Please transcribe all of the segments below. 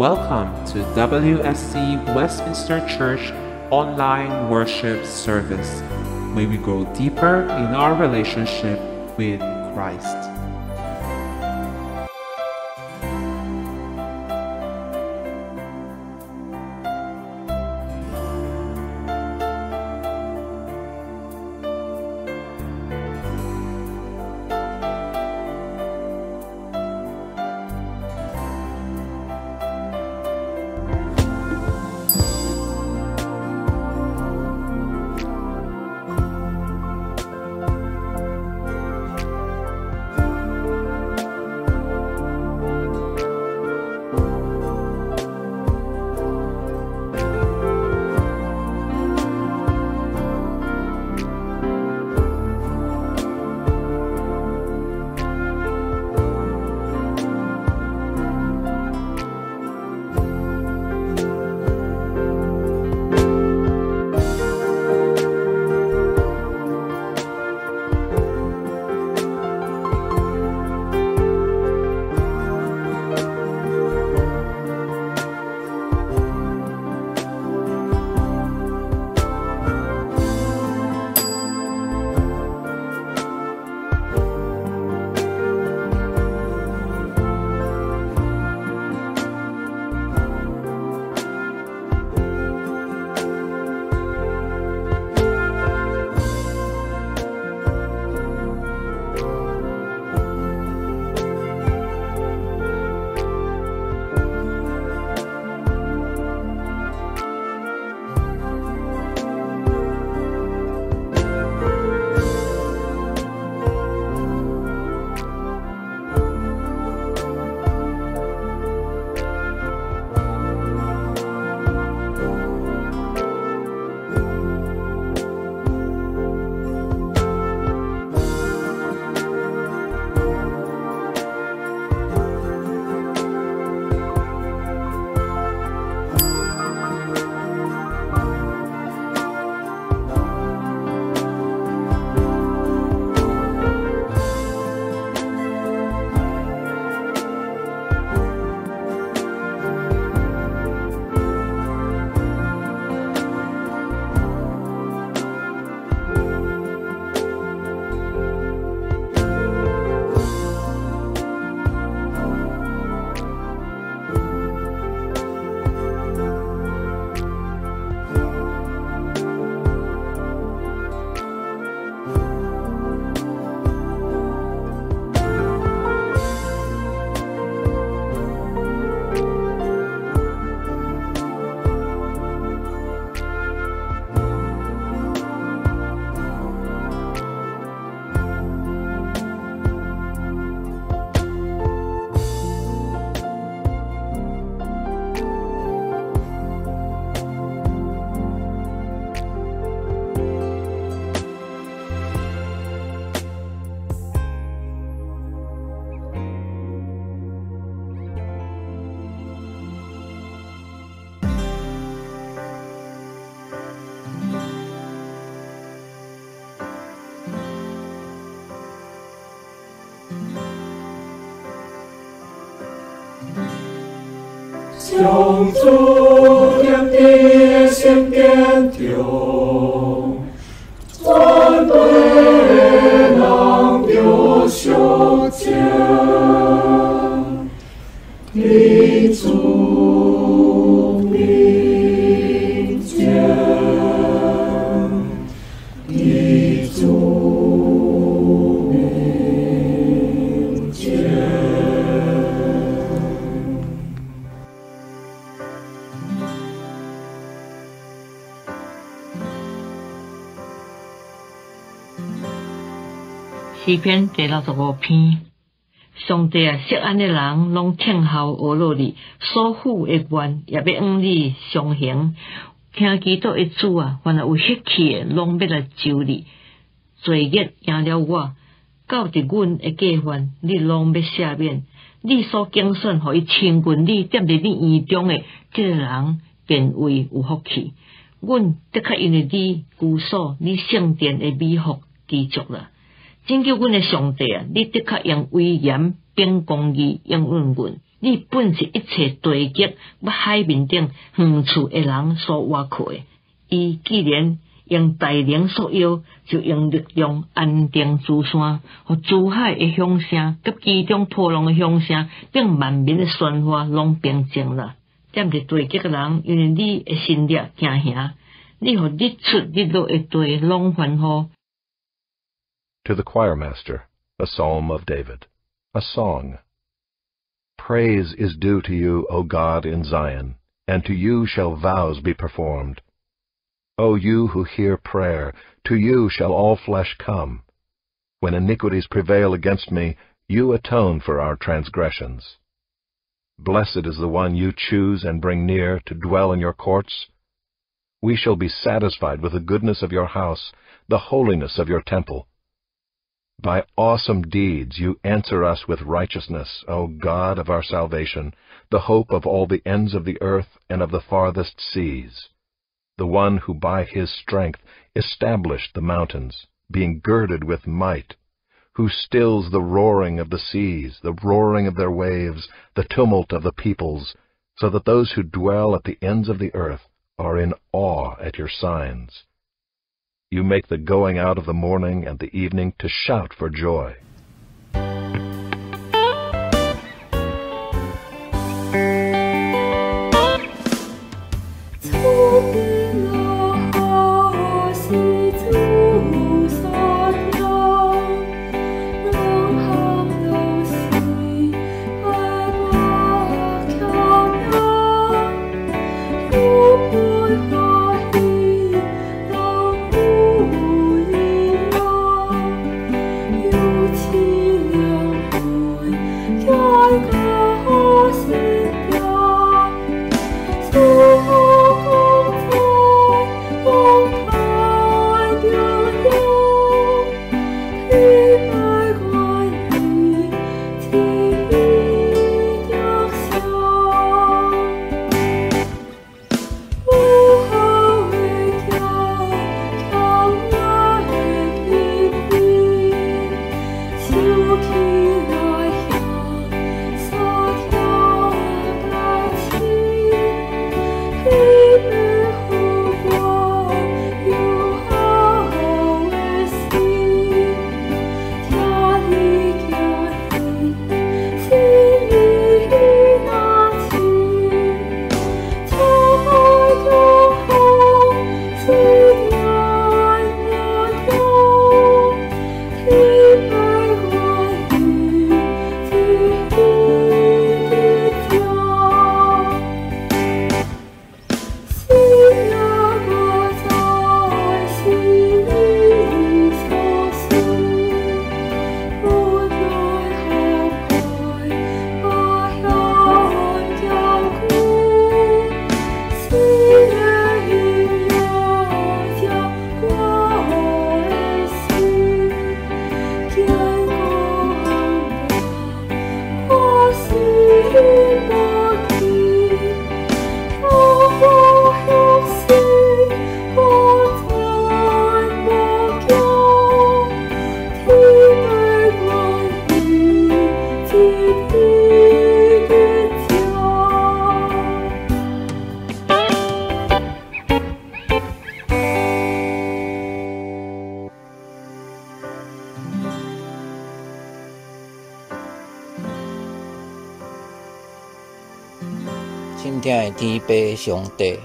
Welcome to WSC Westminster Church online worship service. May we grow deeper in our relationship with Christ. Itu. 篇第六十五篇，上帝啊，惜安的人拢听候学落你，所负的愿也要往你相行。听基督的主啊，凡有血气的，拢要来救你。罪孽赢了我，到伫阮的计划，你拢要赦免。你所经选，互伊亲近你，踮伫你院中的，这个人便为有福气。阮的确因为你居所，你圣殿的美福知足了。拯救阮诶上帝啊！你的确用威严、并公义应允阮。你本是一切地极、要海面顶远处诶人所挖开。伊既然用大能所要，就用力量安定珠山，互珠海诶响声，甲其中波浪诶响声，并万民诶喧哗拢平静了。踮伫地极诶人，因为你诶心力行行，你互日出日落诶地拢欢呼。To the choir master, a psalm of David, a song. Praise is due to you, O God, in Zion, and to you shall vows be performed. O you who hear prayer, to you shall all flesh come. When iniquities prevail against me, you atone for our transgressions. Blessed is the one you choose and bring near to dwell in your courts. We shall be satisfied with the goodness of your house, the holiness of your temple. By awesome deeds you answer us with righteousness, O God of our salvation, the hope of all the ends of the earth and of the farthest seas. The one who by his strength established the mountains, being girded with might, who stills the roaring of the seas, the roaring of their waves, the tumult of the peoples, so that those who dwell at the ends of the earth are in awe at your signs. You make the going out of the morning and the evening to shout for joy. 爱的天父上帝，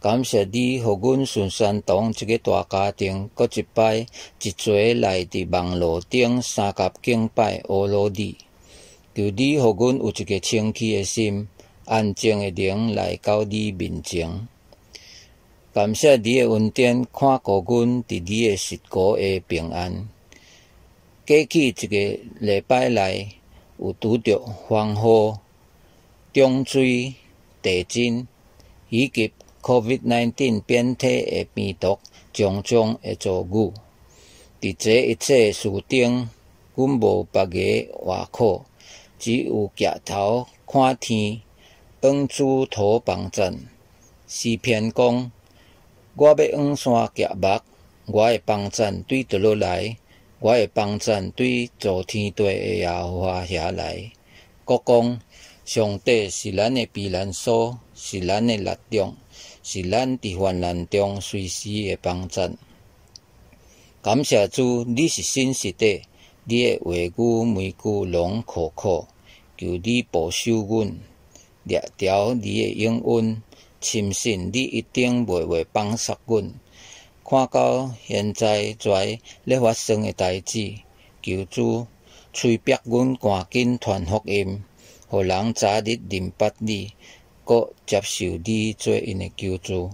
感谢你，互阮顺山堂一个大家庭，搁一摆一齐来伫网络顶三甲敬拜阿罗你。求你互阮有一个清气的心，安静的灵来到你面前。感谢你的恩典，看顾阮伫你的十国的平安。过去一个礼拜内，有拄着风雨、涨水、地震，以及 COVID-19 变体的病毒种种的遭遇。伫这一切事顶，阮无别个外口，只有举头看天，往主头帮赞。诗篇讲：我要往山夹目，我的帮赞对倒落来，我会帮赞对造天地的耶和华遐来。国讲，上帝是咱的避难所，是咱的力量，是咱伫患难中随时的帮赞。感谢主，你是信实的，你的话语每句拢可靠，求你保守阮，掠条你的应允，深信你一定袂会放杀阮。看到现在遮咧发生诶代志，求主催逼阮赶紧传福音，互人早日明白你，搁接受你做因的救助。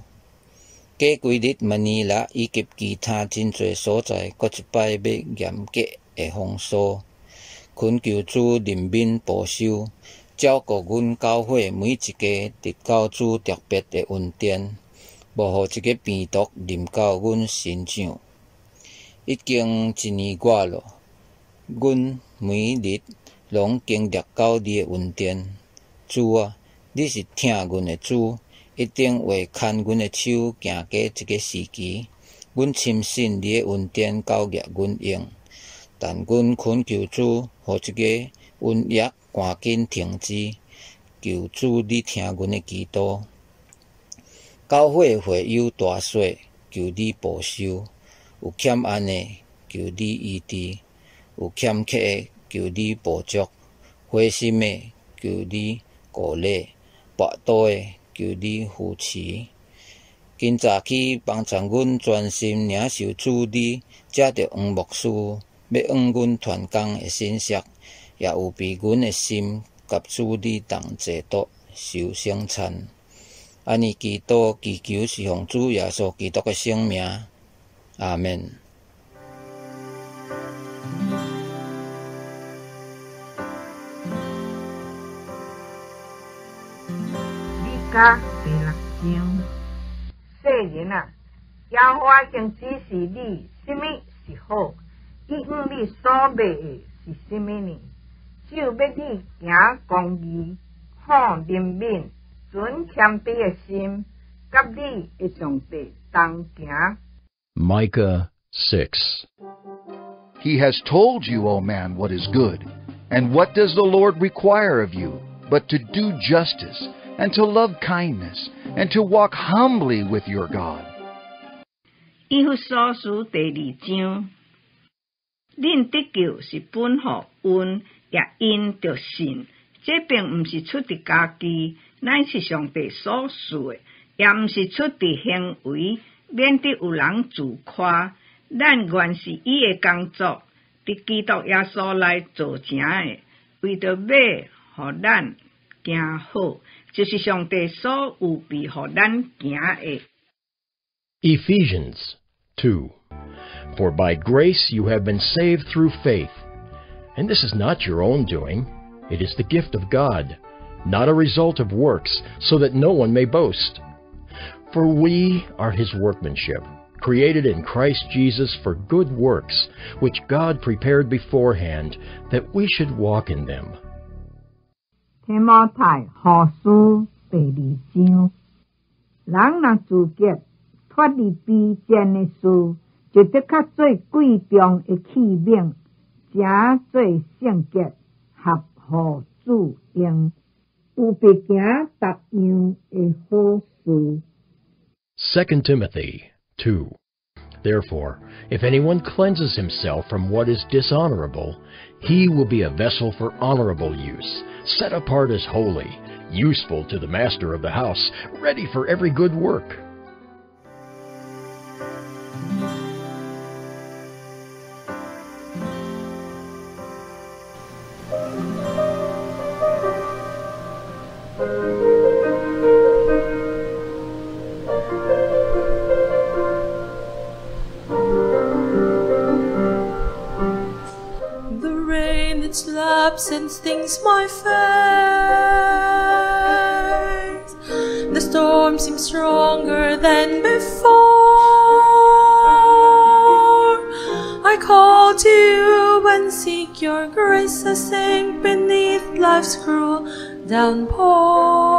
过几日明年啦，以及其他真侪所在，搁一摆要严格的封锁，恳求主人民保守，照顾阮教会每一个得教主特别的恩典。无互一个病毒临到阮身上，已经一年外了。阮每日拢经历到你的恩典，主啊，你是听阮的主，一定会牵阮的手行过这个时期。阮深信你的恩典教业阮用，但阮恳求主，互这个瘟疫赶紧停止。求主，你听阮的祈祷。教会会有大小，求你保守；有欠安的，求你医治；有欠客的，求你补足；灰心的，求你鼓励；跋倒的，求你扶持。今早起帮助阮专心领受主你，借着黄牧师要往阮团工的信息，也有被阮的心甲主你同齐祷受圣餐。安尼祈祷祈求是奉主耶稣基督的圣名，阿门。你家第六章，世人啊，耶和华经指示你，什么是好？伊向你所买的是什么呢？就要你行公义，好人民。Micah 6 He has told you, O man, what is good. And what does the Lord require of you? But to do justice, and to love kindness, and to walk humbly with your God. 以弗所书第二章，恁得救是本乎恩，也因着信。这并毋是出自家己。乃是上帝所赐的，也毋是出自行为，免得有人自夸。咱原是伊的工作，伫基督耶稣来做成的，为着要互咱行好，就是上帝所有备互咱行的。Ephesians 2 For by grace you have been saved through faith, and this is not your own doing, it is the gift of God not a result of works, so that no one may boast. For we are his workmanship, created in Christ Jesus for good works, which God prepared beforehand that we should walk in them. 提摩太后书第二章，人若自觉脱离卑贱的事，就得较最贵重的器皿，正最圣洁，合乎主用。Second Timothy 2 Therefore, if anyone cleanses himself from what is dishonorable, he will be a vessel for honorable use, set apart as holy, useful to the master of the house, ready for every good work. And stings my face. The storm seems stronger than before. I call to you and seek your grace I sink beneath life's cruel downpour.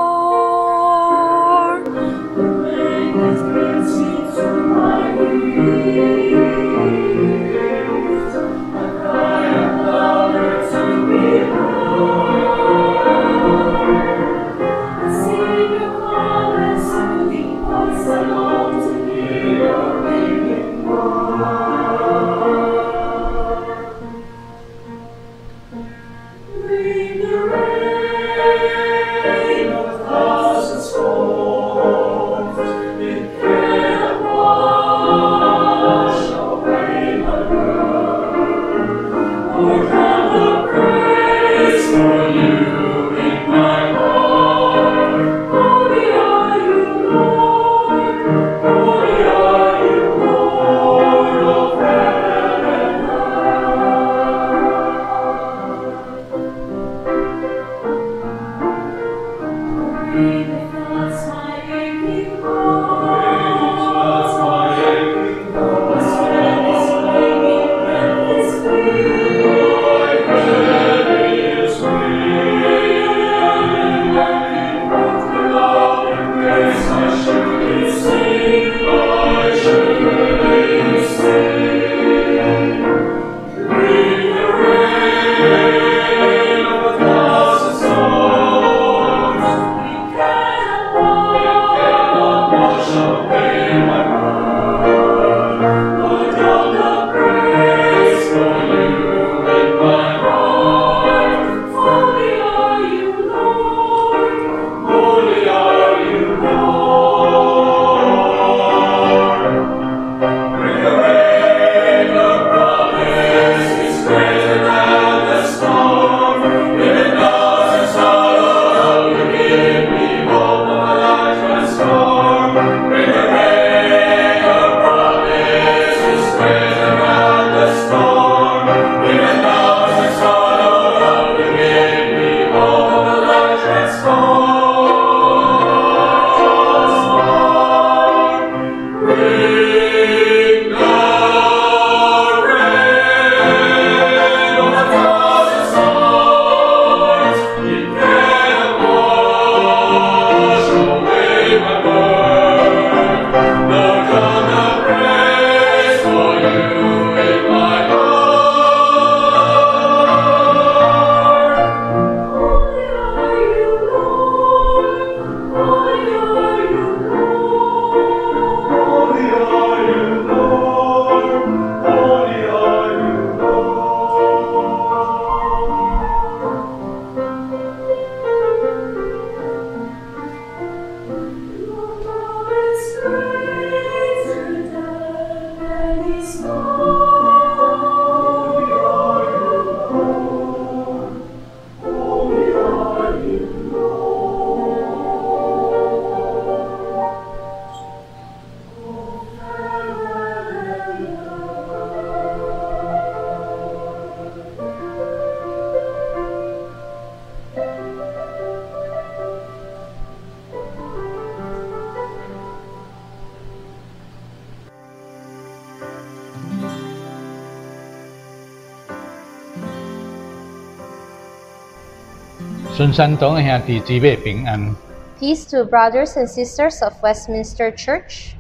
山堂的兄弟姊妹平安。Peace to brothers and sisters of Westminster Church.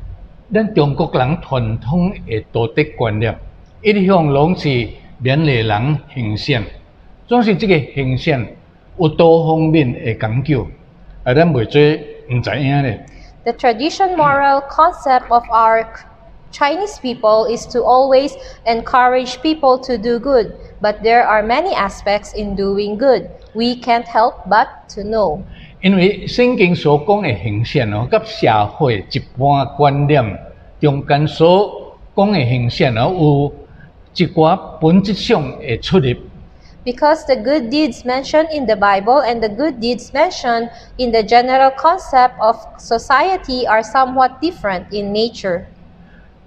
咱中国人传统的道德观念，一向拢是勉励人行善，总是这个行善有多方面的讲究，啊，咱袂做毋知影咧。The tradition moral concept of our Chinese people is to always encourage people to do good, but there are many aspects in doing good. We can't help but to know. 因为圣经所讲的行善哦，甲社会一般观念中间所讲的行善哦，有一寡本质上的出入。 Because the good deeds mentioned in the Bible and the good deeds mentioned in the general concept of society are somewhat different in nature.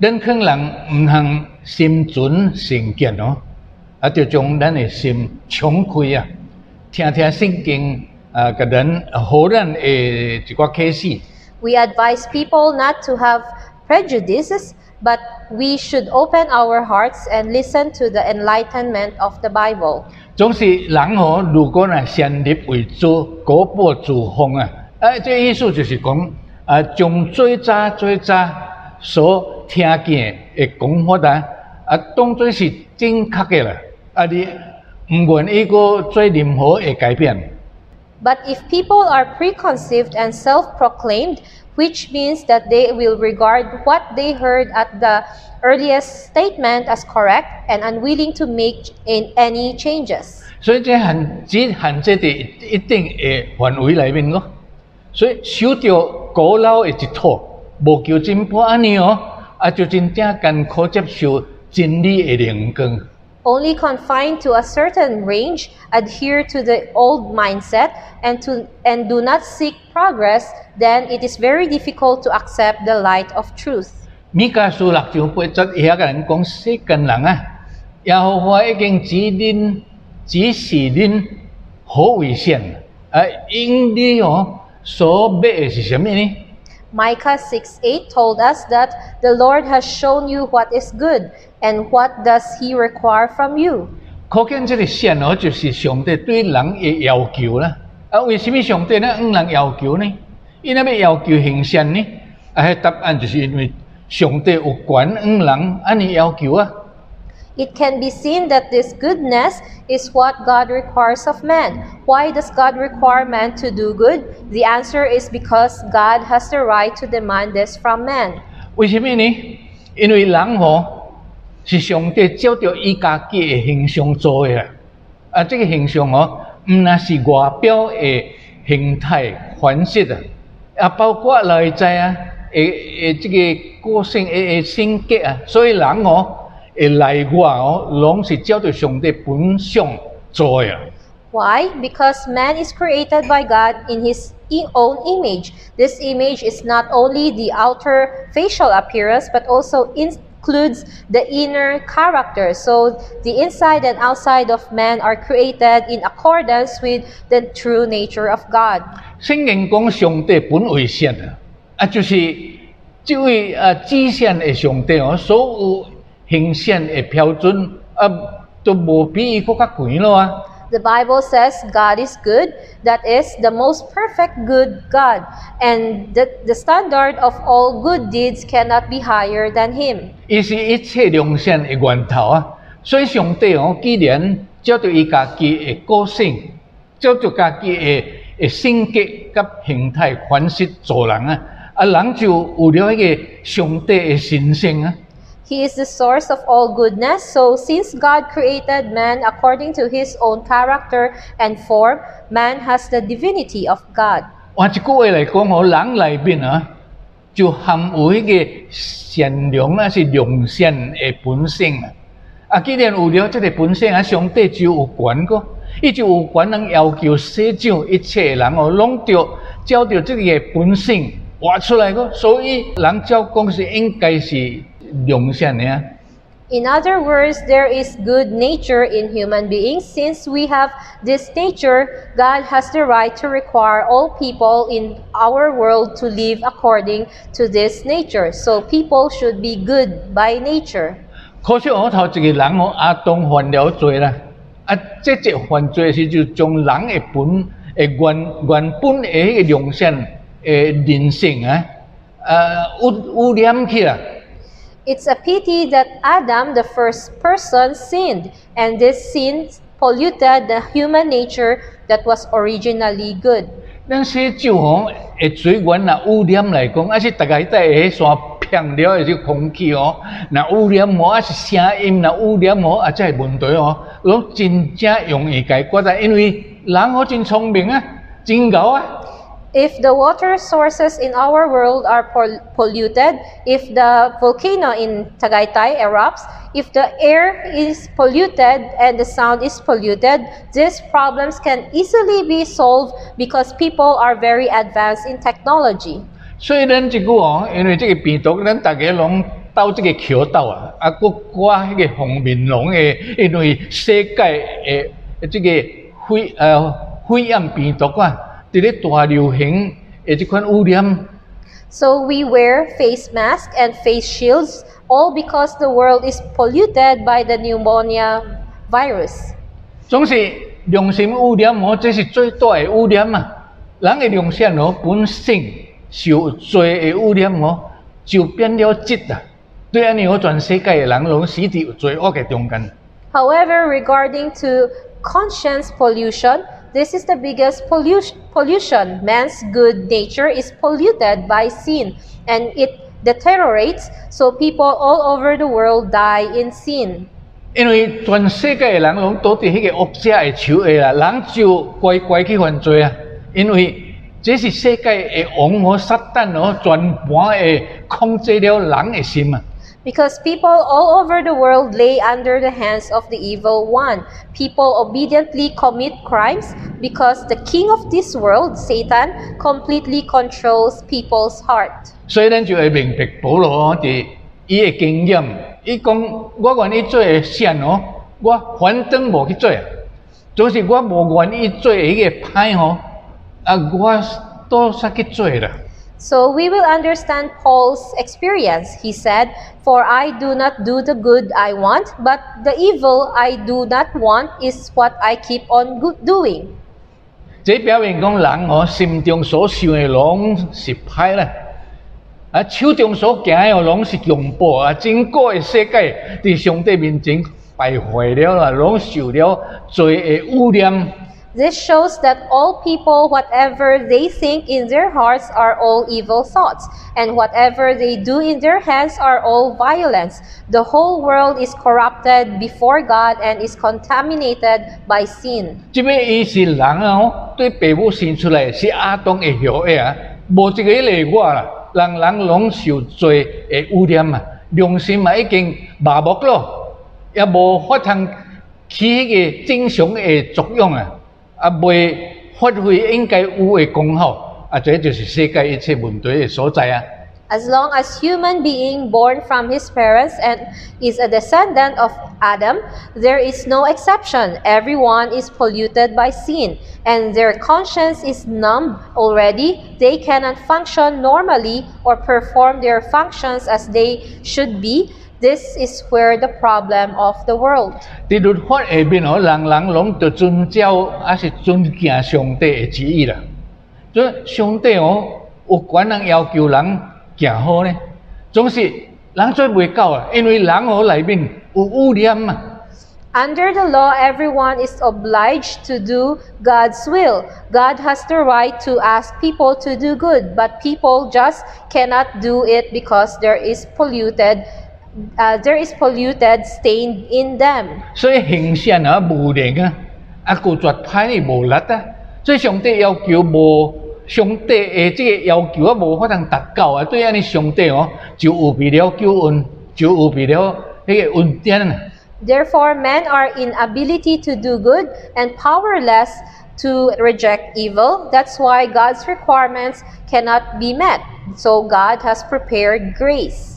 咱可能毋通心存成见哦，啊，就将咱的心敞开啊，听听圣经啊，甲咱互咱的一寡启示。We advise people not to have prejudices, but we should open our hearts and listen to the enlightenment of the Bible. 总是人哦，如果若先入为主，果报自封啊！啊，这意思就是讲啊，将最早最早所听见的讲法啊，啊，当做是正确的啦。啊，你唔愿意个做任何的改变。But if people are preconceived and self proclaimed, which means that they will regard what they heard at the earliest statement as correct and unwilling to make in any changes. 所以这限只限制伫一定的范围内面咯。所以守着古老的一套，无求进步安尼哦，啊就真正艰苦接受真理的灵光。only confined to a certain range, adhere to the old mindset, and, to, and do not seek progress, then it is very difficult to accept the light of truth. 米迦書六章八節，遐个人讲世間人啊，耶和华已经指恁指示恁好危險，啊，因你哦所買嘅是什么呢？Micah 6 8 told us that the Lord has shown you what is good, and what does He require from you? 可见这个线哦，就是上帝对人嘅要求啦。啊，为什么上帝呢唔人要求呢？因为要要求行善呢？啊，迄答案就是因为上帝有权唔人安尼要求啊。 It can be seen that this goodness is what God requires of man. Why does God require man to do good? The answer is because God has the right to demand this from man. 为什么呢？因为人吼是上帝照着伊家己嘅形象做嘅啊！啊，这个形象哦，唔那是外表嘅形态款式啊，啊，包括内在啊，诶诶，这个个性诶诶性格啊，所以人哦， 诶内外哦，拢是照着上帝本相做嘅啊。 Why? Because man is created by God in his i- own image. This image is not only the outer facial appearance but also includes the inner character. So the inside and outside of man are created in accordance with the true nature of God. 圣经讲上帝本为善啊，啊就是这位啊至善嘅上帝哦，所有 行善的标准啊都无比伊更较悬咯啊！The Bible says God is good, that is the most perfect good God, and the, the standard of all good deeds cannot be higher than Him. 伊是一切良善的源頭啊！所以上帝哦，既然照着伊家己的個性，照着家己嘅嘅性格甲形態款式做人啊，啊人就有了迄个上帝的神性啊！He is the source of all goodness. So, since God created man according to his own character and form, man has the divinity of God. 换一句话嚟讲，吼人内面啊，就含有迄个善良啊，是良善嘅本性啊。啊，既然有了这个本性啊，上帝就有权个，伊就有权能要求世上一切人哦，拢着照着这个本性活出来个，所以人照讲是应该是 良善嘅啊。 In other words, there is good nature in human beings. Since we have this nature, God has the right to require all people in our world to live according to this nature. So people should be good by nature. 可惜我头一个人哦，阿当犯了罪啦。啊，即只犯罪是就将人嘅本诶原原本嘅迄个良善诶人性啊，诶污污染去啦。 It's a pity that Adam, the first person, sinned, and this sin polluted the human nature that was originally good. 咱洗手吼，诶水源若污染来講，啊是大家在迄山偏了的這個空气哦，那污染吼，啊是声音若污染吼，啊才係問題哦，攏真正容易解决啊，因为人好真聪明啊，真牛啊。If the water sources in our world are pol- polluted, if the volcano in Tagaytay erupts, if the air is polluted and the sound is polluted, these problems can easily be solved because people are very advanced in technology. 所以咱即句哦，因为这个病毒，咱大家拢斗这个桥斗啊，啊，佫挂迄个方面拢会，因为世界诶这个肺呃肺炎病毒啊， 伫咧大流行誒即款污染。So we wear face masks and face shields, all because the world is polluted by the pneumonia virus. 總是良心污染哦，这是最大嘅污染啊！人嘅良心哦，本性受罪嘅污染哦，就變了質啊！對安尼我全世界嘅人攏死伫罪惡嘅中间。However, regarding to conscience pollution, this is the biggest pollution. pollution. Man's good nature is polluted by sin and it deteriorates, so people all over the world die in sin. 因为全世界嘅人拢倒伫迄个恶者嘅手下啦，人就乖乖去犯罪啊！因为这是世界嘅王哦，撒旦哦，全盘会控制了人嘅心啊！ Because people all over the world lay under the hands of the evil one. People obediently commit crimes because the king of this world, Satan, completely controls people's heart. 所以咱就会明白保罗伫伊的经验，伊讲我愿意做的善哦，我反正无去做，就是我无愿意做迄个歹吼，啊，我都煞去做啦。 So we will understand Paul's experience. He said, For I do not do the good I want, but the evil I do not want is what I keep on go- doing. 这表明讲人哦心中所想的拢是歹啦，啊手中所行的哦拢是强暴啊，整个的世界伫上帝面前败坏了啦，拢受了罪的污染。 This shows that all people, whatever they think in their hearts, are all evil thoughts, and whatever they do in their hands are all violence. The whole world is corrupted before God and is contaminated by sin. 即个伊是人哦，对父母生出来是亚当的后裔啊，无一个例外啦，人人拢受罪的污染啊，良心嘛已经麻木咯，也无法通起迄个正常的作用啊， 啊未发挥应该有的功效，啊，这就是世界一切问题的所在啊。 As long as human being born from his parents and is a descendant of Adam, there is no exception. Everyone is polluted by sin, and their conscience is numb already. They cannot function normally or perform their functions as they should be. This is where the problem of the world. 伫律法下面哦，人人拢着遵照，还是遵行上帝的旨意啦。所以上帝哦，有权能要求人行好呢，总是人做袂到啊，因为人哦内面有污染嘛。 Under the law, everyone is obliged to do God's will. God has the right to ask people to do good, but people just cannot do it because there is polluted, uh, there is polluted stain in them. 所以行善啊无灵啊，啊拒绝歹呢无力啊。所以上帝要求无上帝的这个要求啊无法通达到啊，对安尼上帝哦就有备了救恩，就有备了迄个恩典啊。 Therefore, men are inability to do good and powerless to reject evil. That's why God's requirements cannot be met. So God has prepared grace.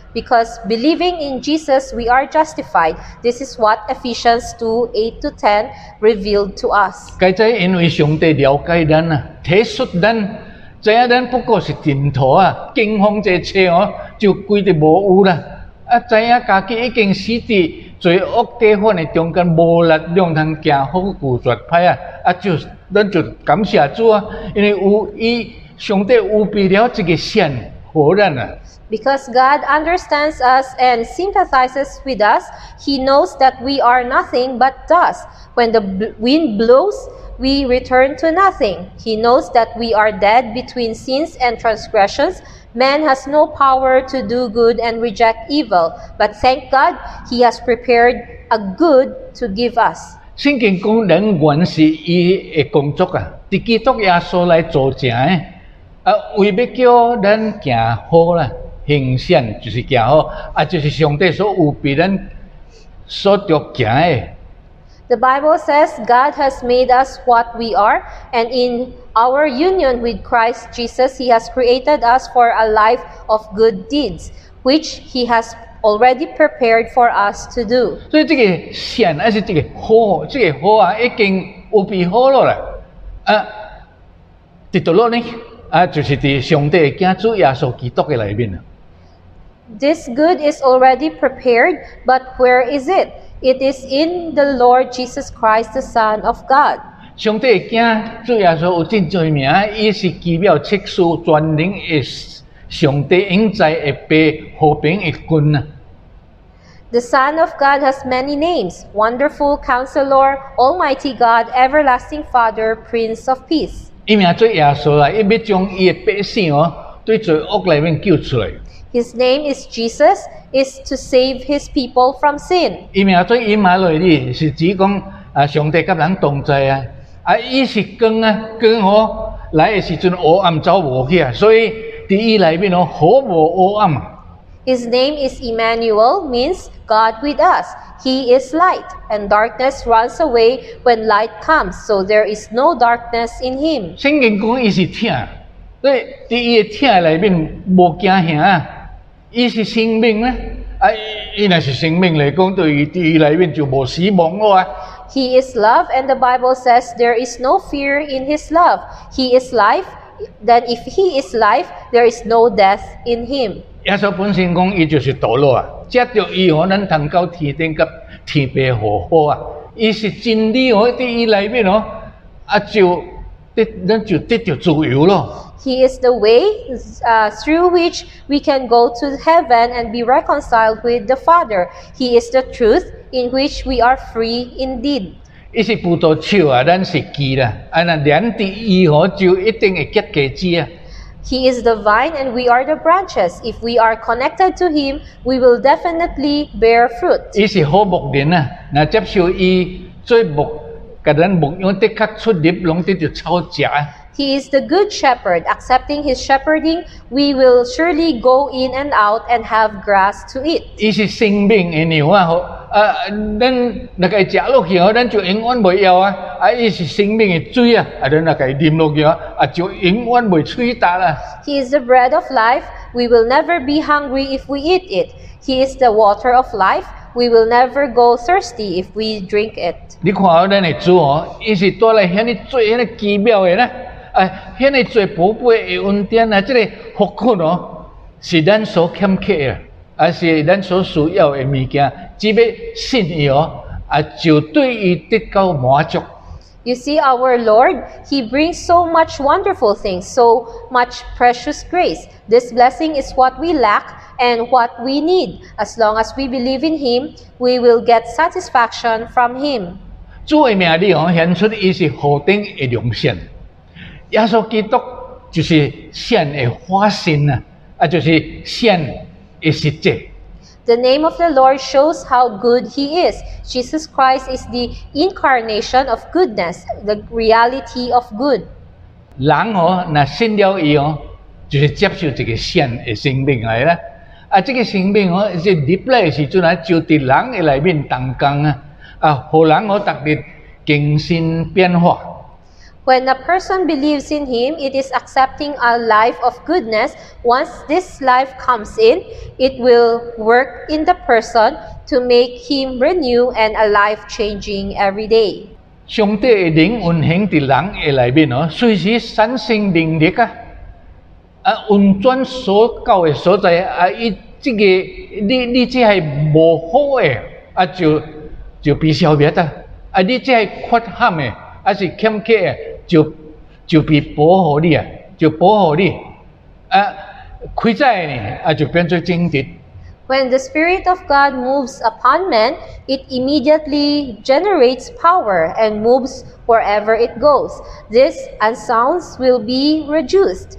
because believing in Jesus we are justified. This is what Ephesians 2 8 to 10 revealed to us. 该在因为上帝了解咱啊，体恤咱，知影咱不过是尘土啊，惊慌这切哦，就规得无有啦。啊，知影家己已经死伫罪恶地犯的中间，无力量通行好拒绝歹啊，啊就咱就感谢主啊，因为有伊上帝有备了一个善 互咱啊。 Because God understands us and sympathizes with us, He knows that we are nothing but dust. When the b- wind blows, we return to nothing. He knows that we are dead between sins and transgressions. Man has no power to do good and reject evil, but thank God, He has prepared a good to give us. 圣经讲人原是伊的工作啊，伫基督耶稣来做成的， 啊，为要叫咱行好啦，行善就是行好，啊，就是上帝所有俾咱所着行的。 The Bible says God has made us what we are, and in our union with Christ Jesus, He has created us for a life of good deeds, which He has already prepared for us to do. 所以这个善还是这个好，这个好啊，已经有备好了啦。啊，伫倒落呢？ 啊，就是伫上帝的囝主耶稣基督嘅里面啊。 This good is already prepared, but where is it? It is in the Lord Jesus Christ, the Son of God. 上帝的囝主耶稣有真罪名，伊是奇妙测数全能的上帝永在的爸和平的君啊！ The Son of God has many names Wonderful Counselor, Almighty God, Everlasting Father, Prince of Peace. 伊名做耶稣啦，伊要将伊的百姓哦，对罪恶里面救出来。His name is Jesus, is to save his people from sin. 伊名做以马内利，是指讲啊，上帝甲人同在啊，啊，伊是光啊，光吼来的时阵黑暗走无去啊，所以伫伊内面哦，好无黑暗啊。His name is Emmanuel, means God with us. He is light, and darkness runs away when light comes, so there is no darkness in him. 圣经讲伊是疼，所以伫伊的疼内面无惊吓啊，伊是生命咧，啊，伊伊若是生命来讲，对于伫伊内面就无死亡咯啊。 He is love, and the Bible says there is no fear in his love. He is life, then if he is life, there is no death in him. 耶稣本身讲，伊就是道路啊，接着伊吼，咱通到天顶甲天父和好啊。伊是真理哦，伫伊内面哦，啊就得咱就得着自由咯。He is the way uh, through which we can go to heaven and be reconciled with the Father. He is the truth in which we are free indeed. 伊是葡萄树啊，咱是枝啦，啊那连伫伊吼就一定会结果子啊。He is the vine and we are the branches. If we are connected to Him, we will definitely bear fruit. 伊是好牧人啊，若接受伊做牧，甲咱牧养的确出入，拢得着草食啊。 He is the good shepherd. Accepting his shepherding, we will surely go in and out and have grass to eat. Ý sinh bình ấy nếu à họ à đến là cái trả lúc hiểu đến chịu ứng oan bởi yêu à à ý sĩ sinh bình ấy truy à à đến là cái điểm lúc hiểu à chịu ứng. He is the bread of life. We will never be hungry if we eat it. He is the water of life. We will never go thirsty if we drink it. Đi khóa ở đây này chú ý sĩ tôi là. 的呢，啊，遐尼做宝贝的恩典啊，即、个福分哦，是咱所欠缺的，啊，是咱所需要的物件，只要信伊哦，啊，就对伊得到满足。You see, our Lord, He brings so much wonderful things, so much precious grace. This blessing is what we lack and what we need. As long as we believe in Him, we will get satisfaction from Him. 主的名里哦，显出伊是何等的良善。耶稣基督就是善的化身啊，啊，就是善的实际。The name of the Lord shows how good He is. Jesus Christ is the incarnation of goodness, the reality of good. 人哦，若信了伊哦，就是接受一个善的生命来啦。啊，这个生命哦，是入来的时阵啊，就伫人的内面动工啊，啊，互人哦，逐日更新变化。When a person believes in Him, it is accepting a life of goodness. Once this life comes in, it will work in the person to make him renew and a life changing every day. 上帝的灵运行伫人的内面哦，随时产生能力啊，啊，运转所到的所在啊，伊即、个你你即系无好的啊，就就被消灭啊，啊，你即系缺陷的 啊是欠缺的，就就被保护你啊，就保护你啊，亏债呢啊就变做正直。 When the Spirit of God moves upon men, it immediately generates power and moves wherever it goes. This and sounds will be reduced,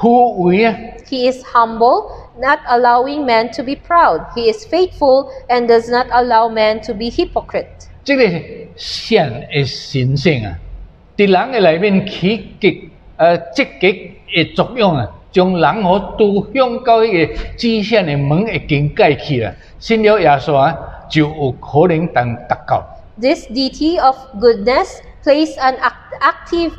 虚伪啊！ He is humble, not allowing man to be proud. He is faithful and does not allow man to be hypocrite. 即个善的神性啊，伫人的内面起极呃积极的作用啊，将人可导向到迄个至善的门会经解去啦。信了耶稣啊，就有可能当得救。 This deity of goodness plays an act- active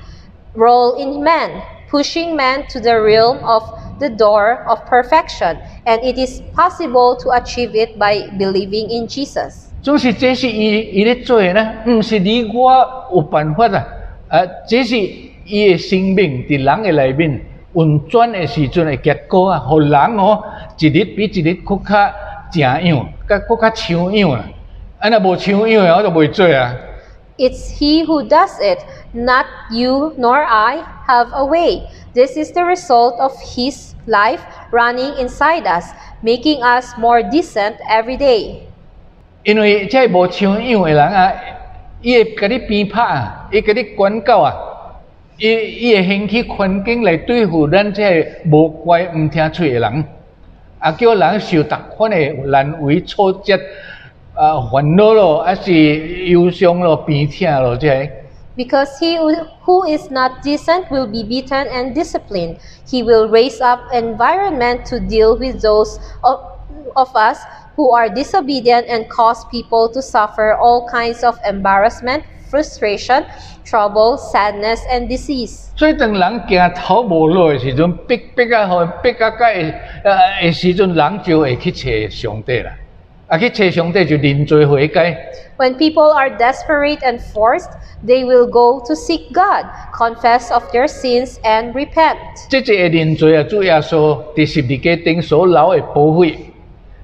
role in man, Pushing man to the realm of the door of perfection, and it is possible to achieve it by believing in Jesus. 总是这是伊伊咧做的呢，毋是你我有办法啊。啊，这是伊的生命伫人的内面运转的时阵的结果啊，互人哦一日比一日更较正样，更较像样啊。安若无像样的，我就袂做啊。It's He who does it, not you nor I have a way. This is the result of His life running inside us, making us more decent every day. 因为这无像样的人啊，伊会甲你鞭拍啊，伊甲你管教啊，伊伊会兴起环境来对付咱这无乖毋听喙的人，啊，叫人受逐款的难为挫折 啊、烦恼咯，还是忧伤咯、病痛咯，这个 Because he who- who is not decent will be beaten and disciplined. He will raise up environment to deal with those of, of us who are disobedient and cause people to suffer all kinds of embarrassment, frustration, trouble, sadness, and disease. 所以当人行头无路的时阵，逼逼啊，互逼啊，甲会呃的时阵，人就会去找上帝啦。 啊，去找上帝就认罪悔改。When people are desperate and forced, they will go to seek God, confess of their sins, and repent. 这一个认罪啊，主耶稣伫十字架顶所留的宝血，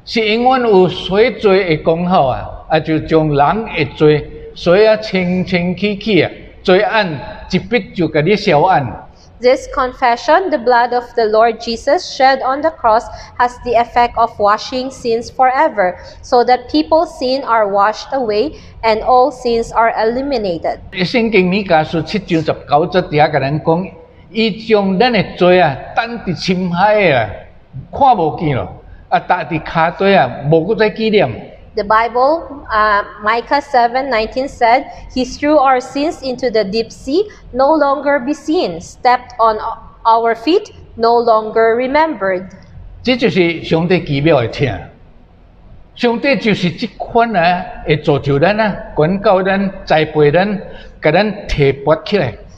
是永远有洗罪的功效啊！啊，就将人的罪洗啊清清气气啊，罪案一笔就甲你消案。This confession, the blood of the Lord Jesus shed on the cross, has the effect of washing sins forever, so that people's sins are washed away and all sins are eliminated. 圣经米迦书七章十九节底下甲咱讲，伊将咱的罪啊，等伫深海的啊，看无见咯，啊，搭伫骹底啊，无搁再纪念。 The Bible, uh, Micah 7:19 said, He threw our sins into the deep sea, no longer be seen, stepped on our feet, no longer remembered. 这就是上帝奇妙的听。上帝就是这款啊，会造就咱啊，管教咱、栽培咱，甲咱提拔起来。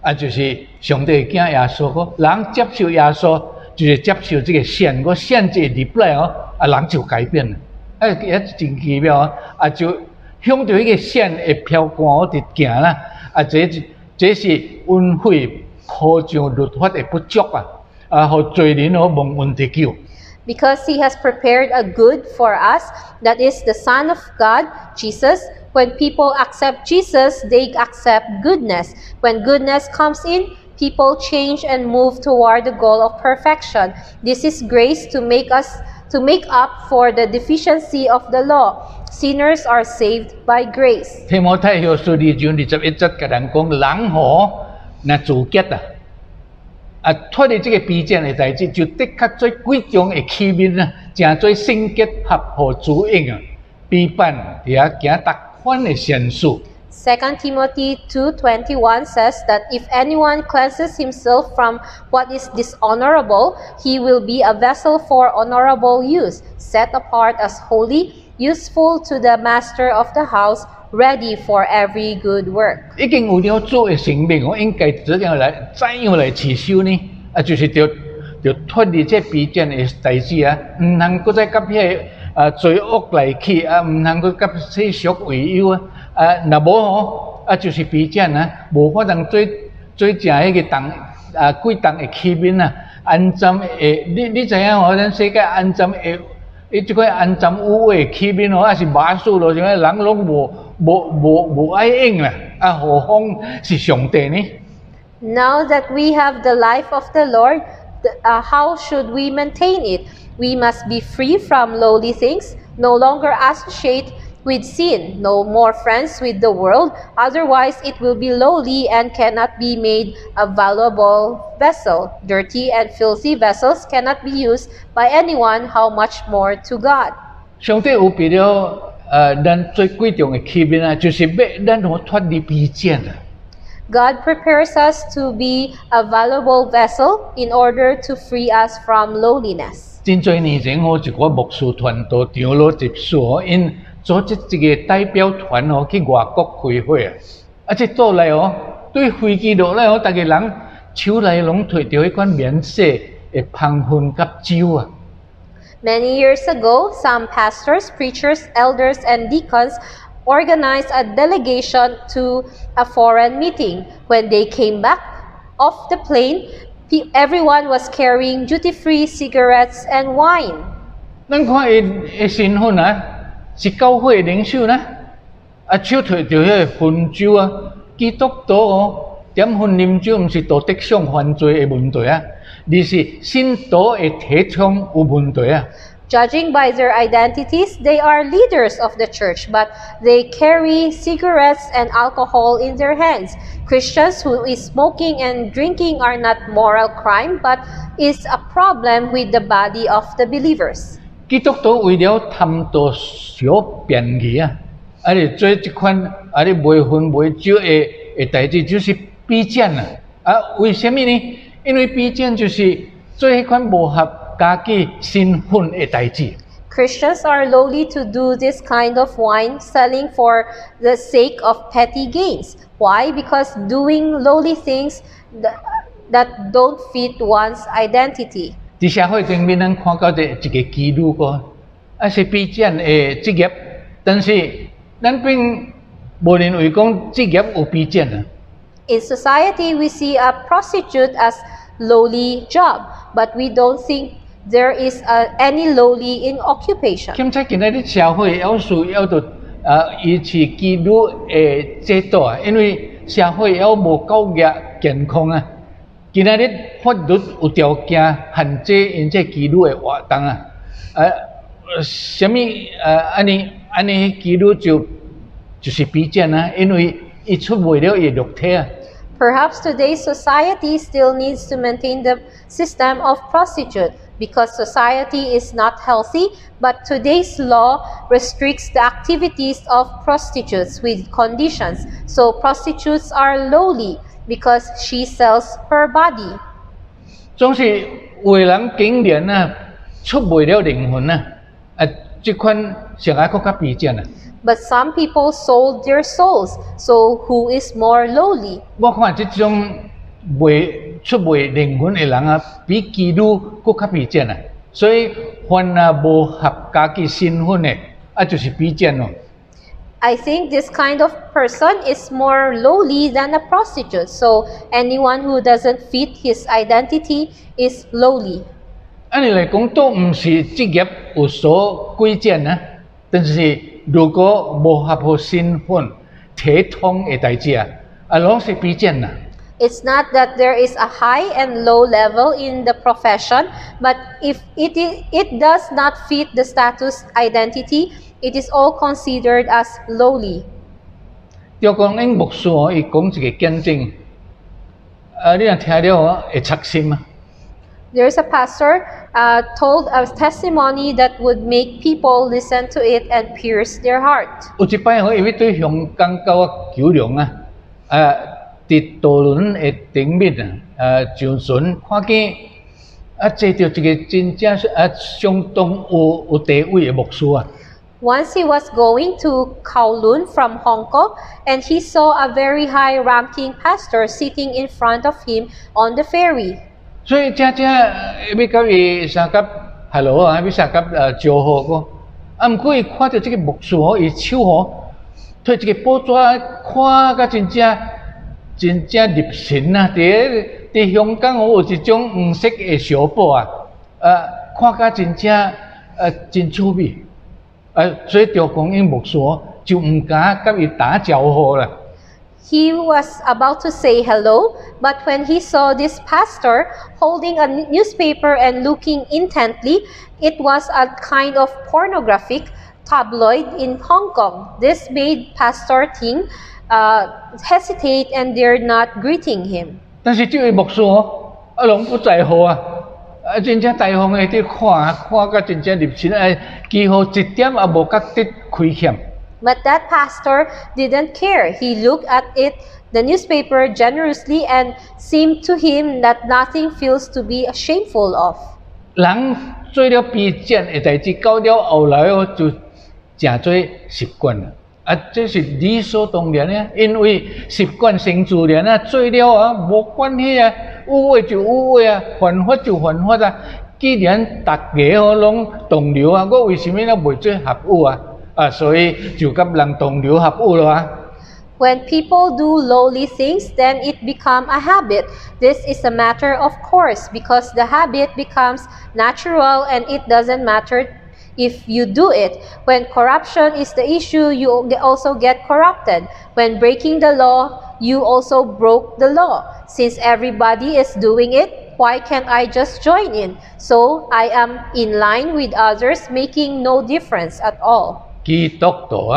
啊，就是上帝嘅囝耶穌，人接受耶穌就是接受這個善，個善這入來哦，啊，人就改變了，啊，也真奇妙啊，啊，就向着迄個善嘅飄光我哋行啦，啊，這這是恩惠破像律法嘅不足啊，啊，互罪人哦蒙恩得救。Because he has prepared a good for us, that is the Son of God, Jesus. When people accept Jesus, they accept goodness. When goodness comes in, people change and move toward the goal of perfection. This is grace to make us to make up for the deficiency of the law. Sinners are saved by grace. 提摩太后书二章二十一节，甲人讲人吼，若自洁啊，啊，脱离这个卑贱嘅代志，就的确最贵重嘅器皿啊，正最圣洁合乎主应啊，比办而家行逐 款嘅善事。 2 Timothy 2:21 says that if anyone cleanses himself from what is dishonorable, he will be a vessel for honorable use, set apart as holy, useful to the master of the house, ready for every good work. 已经有了主嘅生命，我应该怎样来怎样来持守呢？啊，就是着着脱离这卑贱嘅代志啊，毋通搁再甲迄个 啊罪惡來去啊，毋通搁甲世俗为友啊，啊，若無吼啊，就是卑賤啊，無法通做做正迄個當啊貴重嘅器皿啊，安怎诶？你你知影吼？咱世界安怎诶？伊即個安怎有誒器皿吼，還是馬術咯？像個人攏無无无无爱用啦，啊，何况是上帝呢？Now that we have the life of the Lord, uh, how should we maintain it? We must be free from lowly things, no longer associate with sin, no more friends with the world, otherwise, it will be lowly and cannot be made a valuable vessel. Dirty and filthy vessels cannot be used by anyone, how much more to God. 上帝有俾了呃，咱最贵重嘅器皿啊，就是要咱可脱离卑贱啊。 God prepares us to be a valuable vessel in order to free us from lowliness. 真侪年前，我一个牧师团到长老接触哦，因组织一个代表团哦去外国开会啊，啊，这倒来哦，对飞机落来哦，逐个人手内拢摕着迄款免洗的香薰甲酒啊。 Many years ago, some pastors, preachers, elders, and deacons organized a delegation to a foreign meeting. When they came back off the plane, pe- everyone was carrying duty free cigarettes and wine. 咱看伊的身份啊，是教会的领袖呢，啊手摕着迄个薰酒啊，基督徒哦，点薰啉酒毋是道德上犯罪的问题啊，而是信徒的体统有问题啊。 Judging by their identities, they are leaders of the church, but they carry cigarettes and alcohol in their hands. Christians who is smoking and drinking are not moral crime, but is a problem with the body of the believers. 基督徒为了贪图小便宜啊，啊，你做即款啊，你卖薰卖酒的的代志，就是卑贱啊！啊，为什么呢？因为卑贱就是做迄款无合 家己身份的代志。 Christians are lowly to do this kind of wine selling for the sake of petty gains. Why? Because doing lowly things th- that don't fit one's identity. 伫社会顶面，咱看到一一个基督个，啊是卑贱的职业，但是咱并无认为讲职业有卑贱啊。 In society, we see a prostitute as lowly job, but we don't think there is uh, any lowly in occupation. 兼且今仔日社会要需要到啊，维持基督的制度啊，因为社会要无教育健康啊。今仔日法律有条件限制因这基督的活动啊，啊，呃什么呃安尼安尼基督就就是卑贱啊，因为伊出卖了伊的肉体啊。 Perhaps today's society still needs to maintain the system of prostitute because society is not healthy, but today's law restricts the activities of prostitutes with conditions. So prostitutes are lowly because she sells her body. 总是为人竟然啊出卖了灵魂啊，啊，这款上爱更较卑贱啊。 But some people sold their souls. So who is more lowly? 我看这种卖 出卖灵魂的人啊，比基督更较卑贱啊。所以凡啊无合家己身份的，啊就是卑贱咯。I think this kind of person is more lowly than a prostitute. So anyone who doesn't fit his identity is lowly. 按理来讲，都唔是职业有所贵贱啊，但是如果无合乎身份、体统的代志啊，啊拢是卑贱啊。It's not that there is a high and low level in the profession, but if it, i- it does not fit the status identity, it is all considered as lowly. 就讲因牧师哦，伊讲一个见证，啊，你若听了哦，会插心啊。 There's a pastor uh, told a testimony that would make people listen to it and pierce their heart. 有一摆吼，因为对香港到啊九龙啊，啊， 伫渡轮的顶面啊，啊上船看见啊，坐着一个真正是啊相当有有地位的牧师啊，Once he was going to Kowloon from Hong Kong, and he saw a very high ranking pastor sitting in front of him on the ferry. 所以正正要甲伊相甲 hello 啊，要相甲呃招呼个，啊，毋过伊看到这个牧师吼，伊手吼摕一个宝纸看甲真正真正入神啊！伫伫香港有一种黄色的小报啊，啊，看甲真正呃真趣味，啊，所以就讲因牧师就唔敢甲伊打招呼啦。He was about to say hello, but when he saw this pastor holding a newspaper and looking intently, it was a kind of pornographic tabloid in Hong Kong. This made Pastor Ting uh, hesitate and dared not greeting him. 但是这位牧师哦，啊，拢不在乎啊，啊，真正大方的伫看，看甲真正入神，啊，几乎一点也无觉得亏欠。 But that pastor didn't care. He looked at it, the newspaper, generously and seemed to him that nothing feels to be shameful of. 人做了卑贱的代志，到了后来哦，就 成做习惯了。啊，这是理所当然的，因为习惯成自然啊，做了啊，无关系啊，有话就有话啊，犯法就犯法啊。既然大家哦拢同流啊，我为什么呢袂做合友啊？啊，所以就甲人同流合友咯啊。When people do lowly things, then it becomes a habit. This is a matter of course because the habit becomes natural and it doesn't matter if you do it. When corruption is the issue, you also get corrupted. When breaking the law, you also broke the law. Since everybody is doing it, why can't I just join in? So I am in line with others, making no difference at all. Kitokto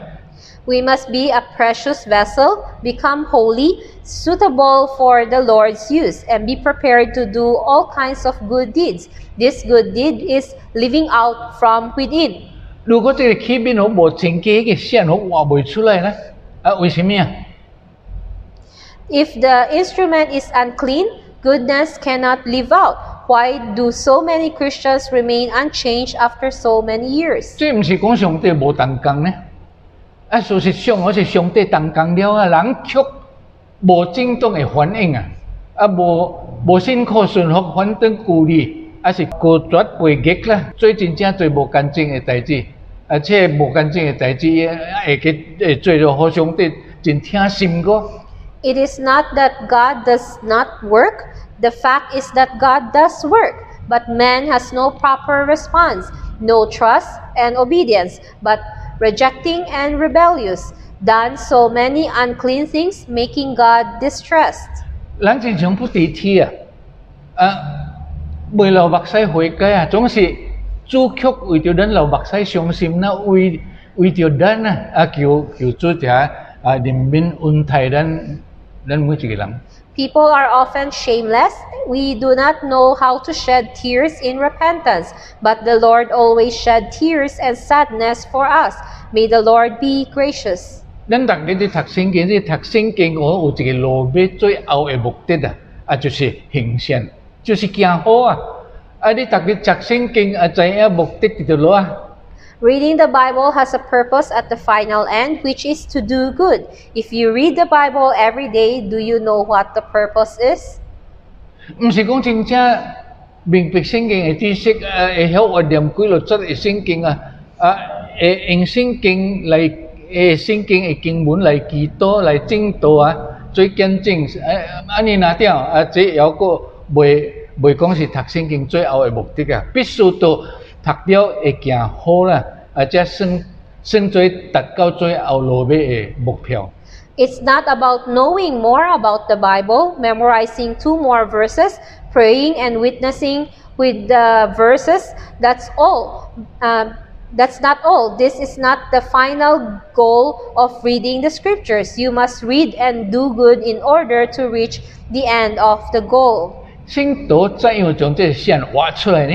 We must be a precious vessel, become holy, suitable for the Lord's use, and be prepared to do all kinds of good deeds. This good deed is living out from within. 如果这个器皿好无清洁，个线好挖不出来呢？啊，为什么啊？ If the instrument is unclean, goodness cannot live out. Why do so many Christians remain unchanged after so many years? 这毋是讲上帝无动工呢？ 啊，事实上我是上帝动工了啊，人却无正当的反应啊，啊无无辛苦顺服，反正故意，啊是固绝背逆啦，做真正做无干净的代志，而且无干净的代志会去会做着互上帝真疼心个。It is not that God does not work, the fact is that God does work, but man has no proper response, no trust and obedience, but rejecting and rebellious, done so many unclean things, making God distressed. Lăng chỉ chúng phụ tỷ thi à, à, bởi lầu bạc say hồi cái à, chúng sĩ chú khóc ủy tiêu đơn lầu bạc say xuống xìm na ủy ủy tiêu đơn à, à kiểu kiểu chú chả à điểm bên un thầy đơn đơn mới chỉ lắm. People are often shameless. We do not know how to shed tears in repentance, but the Lord always shed tears and sadness for us. May the Lord be gracious. 咱逐日伫读圣经，伫读圣经，我有一个路尾最后的目的啊，啊就是行善，就是行好啊。啊，你逐日读圣经啊，知影目的伫倒落啊。 Reading the Bible has a purpose at the final end, which is to do good. If you read the Bible every day, do you know what the purpose is? 毋是讲真正明白圣经的知识，啊，会晓学念几落节的圣经啊，啊，会用圣经来，诶，圣经的经文来祈祷来正道啊，做见证，诶，安尼哪点啊？这也个袂袂讲是读圣经最后的目的啊，必须到 读了会行好啦，啊，才算算做达到最后落尾的目标。 It's not about knowing more about the Bible, memorizing two more verses, praying and witnessing with the verses. That's all. Um, that's not all. This is not the final goal of reading the scriptures. You must read and do good in order to reach the end of the goal. 圣徒怎样将这线挖出来呢？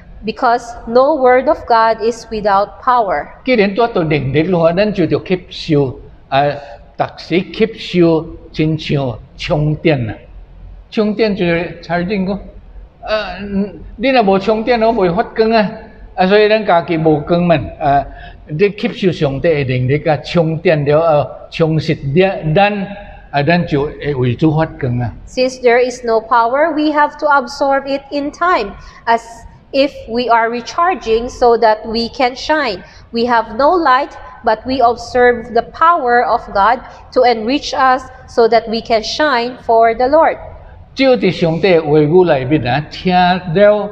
because no word of God is without power. 既然做到能力咯，咱就要吸收，啊，逐时吸收，真像充电啊！充电就是插电个，啊，嗯你若无充电，我袂发光啊！啊，所以咱家己无光嘛，啊，你吸收上帝嘅能力啊，充电了后，充实了咱，啊，咱就会为主发光啊！ Since there is no power, we have to absorb it in time, as if we are recharging so that we can shine. We have no light, but we observe the power of God to enrich us so that we can shine for the Lord. 只有伫上帝嘅话语内面啊，听了、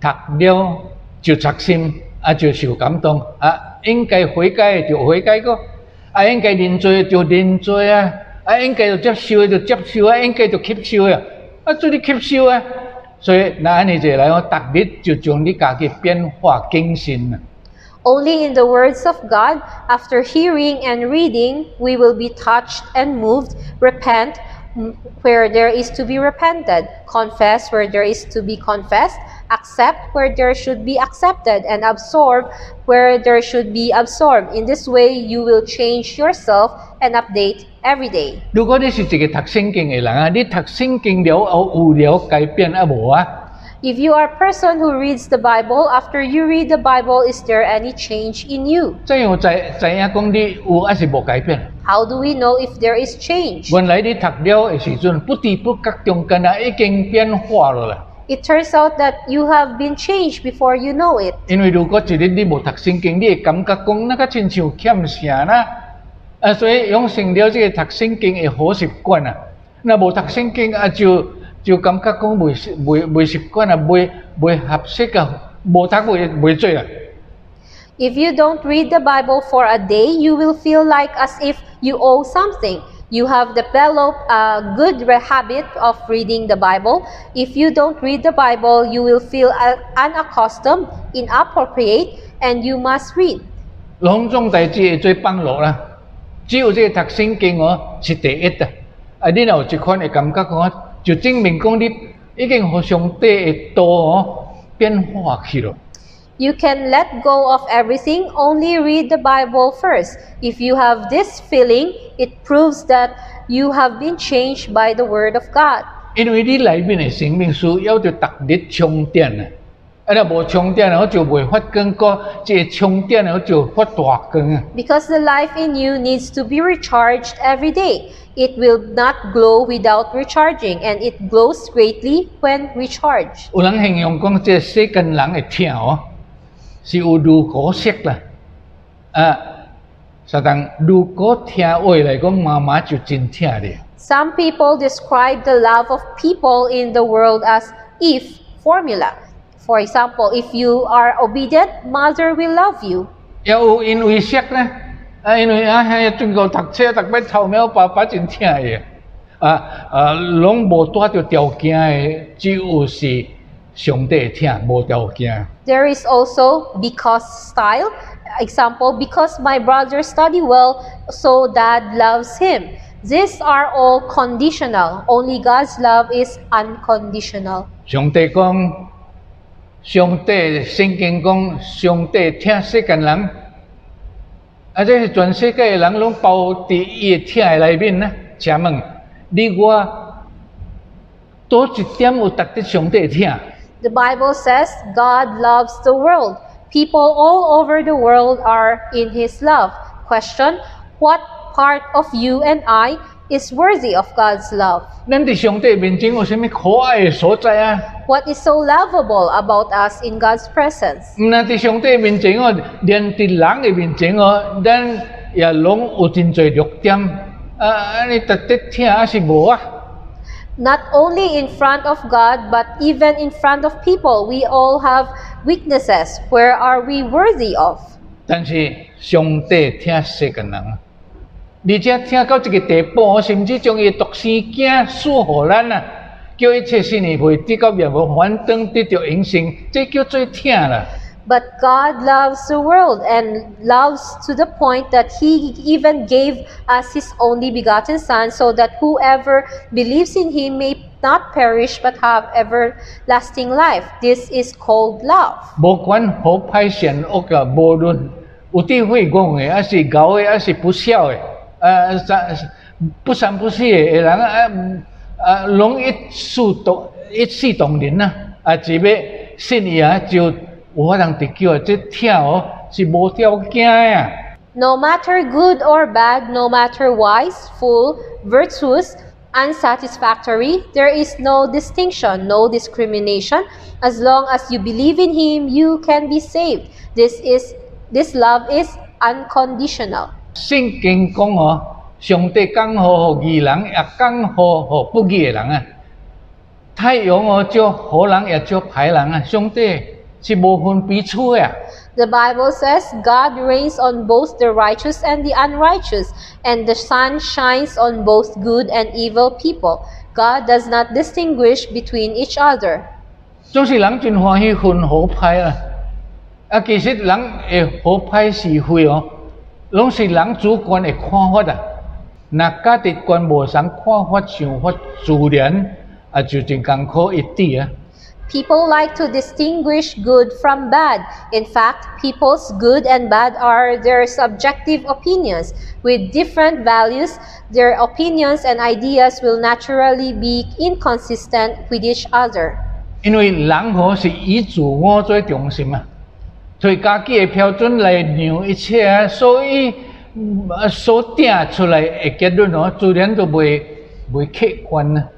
读了就扎心，啊就受感动，啊应该悔改的就悔改个，啊应该认罪的就认罪啊，啊应该要接受的就接受啊，应该就吸收啊，啊做你吸收啊， 所以那安尼就来讲，逐日就将你家己变化更新啊。 Only in the words of God, after hearing and reading, we will be touched and moved, repent mm, where there is to be repented, confess where there is to be confessed, accept where there should be accepted, and absorb where there should be absorbed. In this way, you will change yourself and update every day. 如果你是一個讀聖經嘅人啊，你讀聖經了后有了改變啊無啊？If you are a person who reads the Bible, after you read the Bible, is there any change in you? 怎樣知知影講你有還是無改變？How do we know if there is change? 原來你讀了嘅時陣，不知不覺中间啊已經變化了啦。It turns out that you have been changed before you know it. 因為如果一日你無讀聖經，你会感覺講那個親像欠啥啦。啊，所以养成了這個讀聖經嘅好习惯啊。那無讀聖經啊，就就感觉讲未未未习惯啊，未未合适啊，無讀袂袂做啊。If you don't read the Bible for a day, you will feel like as if you owe something. You have developed a good habit of reading the Bible. If you don't read the Bible, you will feel uh, unaccustomed, inappropriate, and you must read. 隆重代志會做幫助啦。只有这个读圣经哦是第一的。啊，你若有一款嘅感覺講，就证明讲你已经和上帝嘅道哦變化去了。You can let go of everything, only read the Bible first. If you have this feeling, it proves that you have been changed by the Word of God. 因为你里面嘅生命需要就逐日充电啊！啊，若无充电，我就袂发光个，即系充电我就发大光啊！ Because the life in you needs to be recharged every day. It will not glow without recharging, and it glows greatly when recharged. 有人形容讲，即系世间人嘅听哦，是有如果色啦。啊，实但如果听话嚟讲，妈妈就真听咧。 Some people describe the love of people in the world as if formula. For example, if you are obedient, mother will love you. 又有因为色咧，啊，因为啊，系中国读车读笔臭喵，爸爸真听嘅。啊啊，拢无带着条件嘅，只有是上帝听，无条件。 There is also because style. Example, because my brother study well, so dad loves him. These are all conditional. Only God's love is unconditional. 上帝讲， 上帝聖經講，上帝聽世間人，啊，这是全世界嘅人攏包伫伊嘅聽嘅內面呢。请问你我多一点有值得上帝聽？The Bible says God loves the world. People all over the world are in His love. Question What part of you and I is worthy of God's love? 咱伫上帝面前有啥物可爱嘅所在啊？ What is so lovable about us in God's presence? 毋但伫上帝面前哦，连伫人嘅面前哦，咱也拢有真侪弱点。啊，安尼值得听还是无啊？ Not only in front of God, but even in front of people, we all have weaknesses. Where are we worthy of? 但是上帝听世间人， 而且听到一个地步，甚至将伊独生囝賜互咱啊，叫一切生而會得到面目反等得到永生，这叫做疼啦。But God loves the world and loves to the point that He even gave us His only begotten Son so that whoever believes in Him may not perish but have everlasting life. This is called love. 无管好歹善恶个，无论有智慧讲的，还是狗的，还是不孝的，呃，三 不三不四的人啊，啊，拢一视同一视同仁呐，啊，只要信伊啊，就有法通得救啊！这跳哦是无条件啊。 No matter good or bad, no matter wise, full, virtuous, unsatisfactory, there is no distinction, no discrimination. As long as you believe in Him, you can be saved. This is this love is unconditional. 圣经讲哦，上帝刚好互义人，也刚好互不义的人啊。太阳哦，照好人也照歹人啊。上帝是无分彼此的啊。 The Bible says God reigns on both the righteous and the unrighteous, and the sun shines on both good and evil people. God does not distinguish between each other. 总是人真欢喜分好歹啊！啊，其实人会好歹是非哦， 拢是人主观的看法啊。若价值观无相看法想法，自然啊就真艰苦一啲啊。 People like to distinguish good from bad. In fact, people's good and bad are their subjective opinions. With different values, their opinions and ideas will naturally be inconsistent with each other. 因为人吼是以自我做中心啊， 推家己的标准来量一切啊，所以所定出来的结论哦，自然就袂袂客观啊。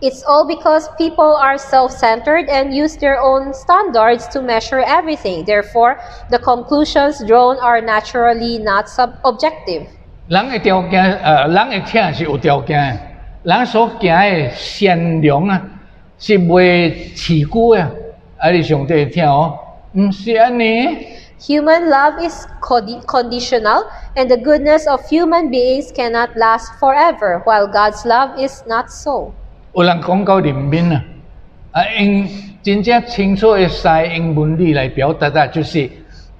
It's all because people are self centered and use their own standards to measure everything. Therefore, the conclusions drawn are naturally not sub objective. 人的条件，呃，人的聽是有条件的，人所行的善良啊，是袂持久的，啊，你上帝的聽哦，siya Human love is conditional, and the goodness of human beings cannot last forever, while God's love is not so. Có người quảng cáo điểm biến à, à, anh chính xác chính số là sai anh muốn đi lại biểu đạt là chú sĩ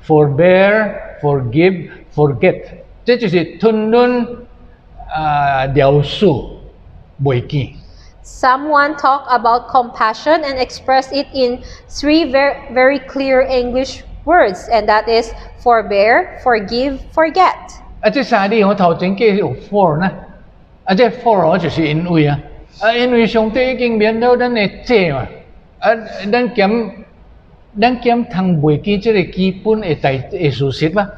forbear, forgive, forget. Thế chú sĩ thuần luôn à, điều số bồi kỳ. Someone talk about compassion and express it in three very, very clear English words, and that is forbear, forgive, forget. 啊，这三字我头前记有 for 呢，啊，这 for 我就是因为啊，啊，因为上帝已经免了咱的罪嘛，啊，咱减咱减通袂记这个基本的大的事实嘛。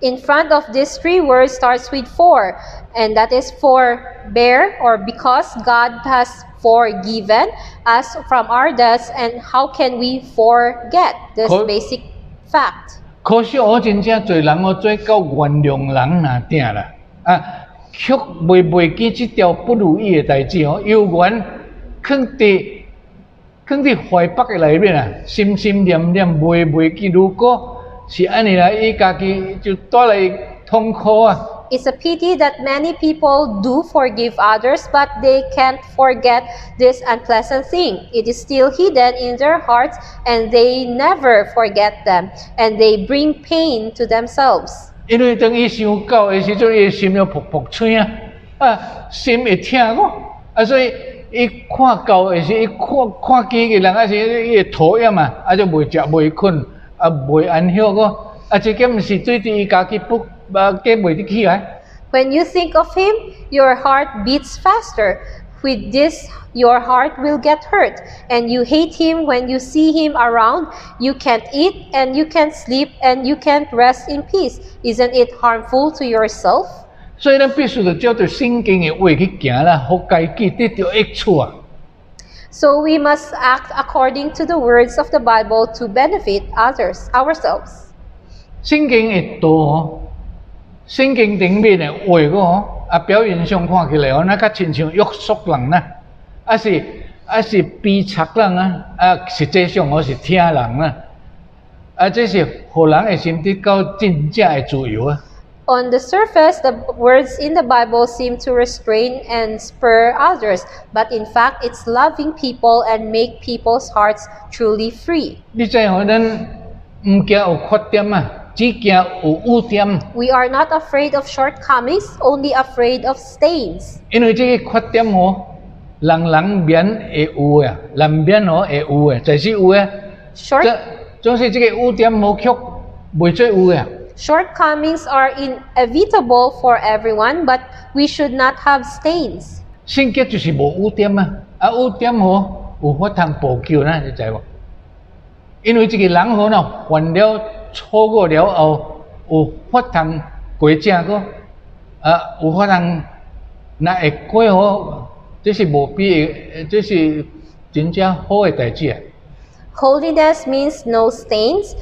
In front of these three words starts with for, and that is forbear or because God has forgiven us from our debts, and how can we forget this Co- basic fact? 可惜我真正侪人我做到原谅人那定啦，啊，却袂袂记即条不如意的代志哦，有缘放伫放伫怀北的内面啊，心心念念袂袂记，如果 是安尼啦，伊家己就带来痛苦啊。It's a pity that many people do forgive others, but they can't forget this unpleasant thing. It is still hidden in their hearts, and they never forget them, and they bring pain to themselves. 因为当伊想到的時陣，伊心就噗噗吹啊，啊，心会疼我，啊，所以伊看到的是伊看看見嘅人，啊是伊会讨厌啊，啊就袂食袂困，啊袂安息个，啊这个毋是对住伊家己不啊过袂得起来。 When you think of him, your heart beats faster. With this, your heart will get hurt, and you hate him when you see him around. You can't eat, and you can't sleep, and you can't rest in peace. Isn't it harmful to yourself? 所以咱必须要照着圣经嘅话去行啦，互家己得到益处啊。 So we must act according to the words of the Bible to benefit others, ourselves. 圣经嘅道哦，圣经顶面嘅话个哦，啊表现上看起来哦，那较亲像约束人啦，啊是啊是逼迫人啊，啊实际上我是听人啦，啊这是互人嘅心得到真正嘅自由啊。 On the surface, the words in the Bible seem to restrain and spur others, but in fact, it's loving people and make people's hearts truly free. 你知吼，咱 唔惊有缺点啊，只惊有污点。 We are not afraid of shortcomings, only afraid of stains. 因为这个缺点哦，人人免会有嘅，人免哦会有嘅，就是有嘅。 Short, 这总是这个污点无曲，未做有嘅。 shortcomings are inevitable for everyone, but we should not have stains. 圣洁就是无污点啊，啊污点哦有法通补救呢，你知无？因为这个人哦喏，犯了错误了后，有法通改正个，啊有法通那会改好，这是无比的，这是真正好嘅代志啊！ Holiness means no stains.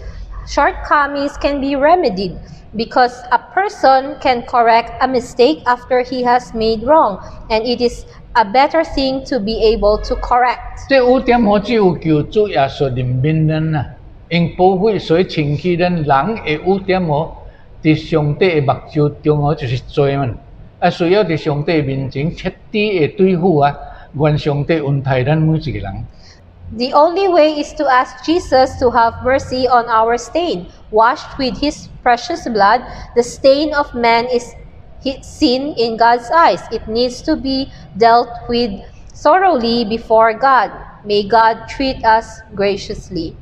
Shortcomings can be remedied because a person can correct a mistake after he has made wrong, and it is a better thing to be able to correct. 这污点哦，只有求主耶稣怜悯人啊，因保护所清气人，人嘅污点哦，在上帝嘅目睭中哦，就是罪嘛。啊，需要在上帝面前彻底嘅对付啊，愿上帝恩待咱每一个人。 The only way is to ask Jesus to have mercy on our stain. Washed with his precious blood, the stain of man is sin in God's eyes. It needs to be dealt with thoroughly before God. May God treat us graciously.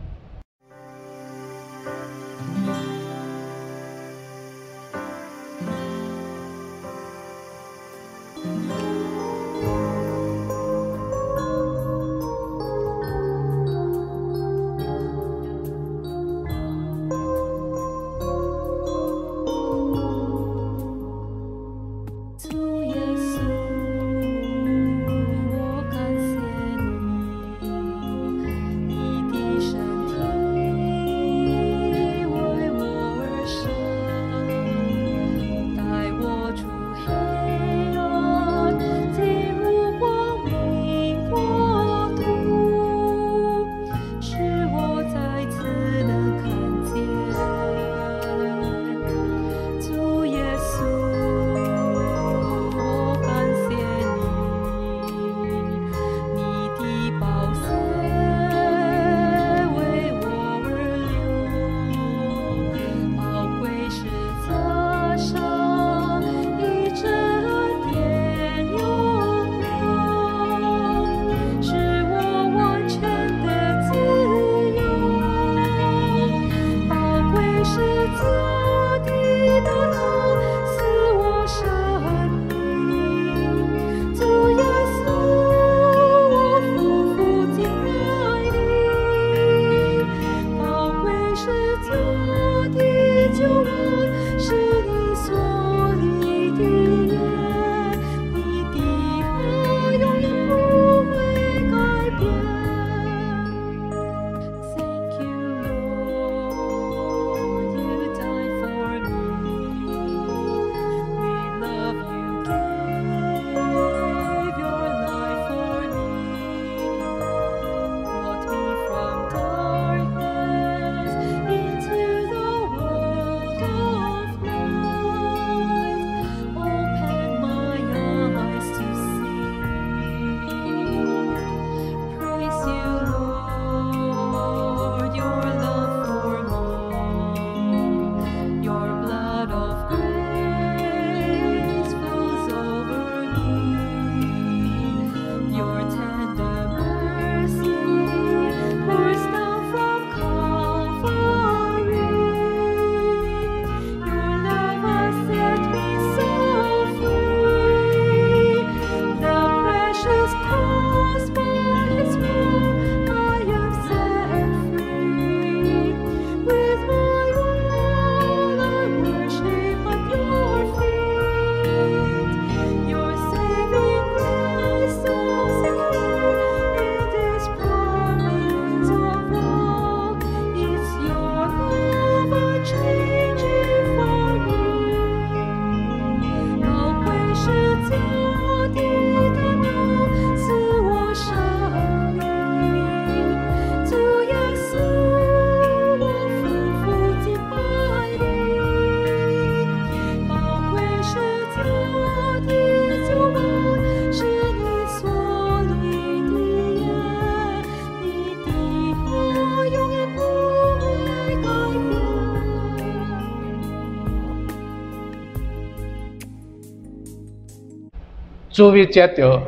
主要接着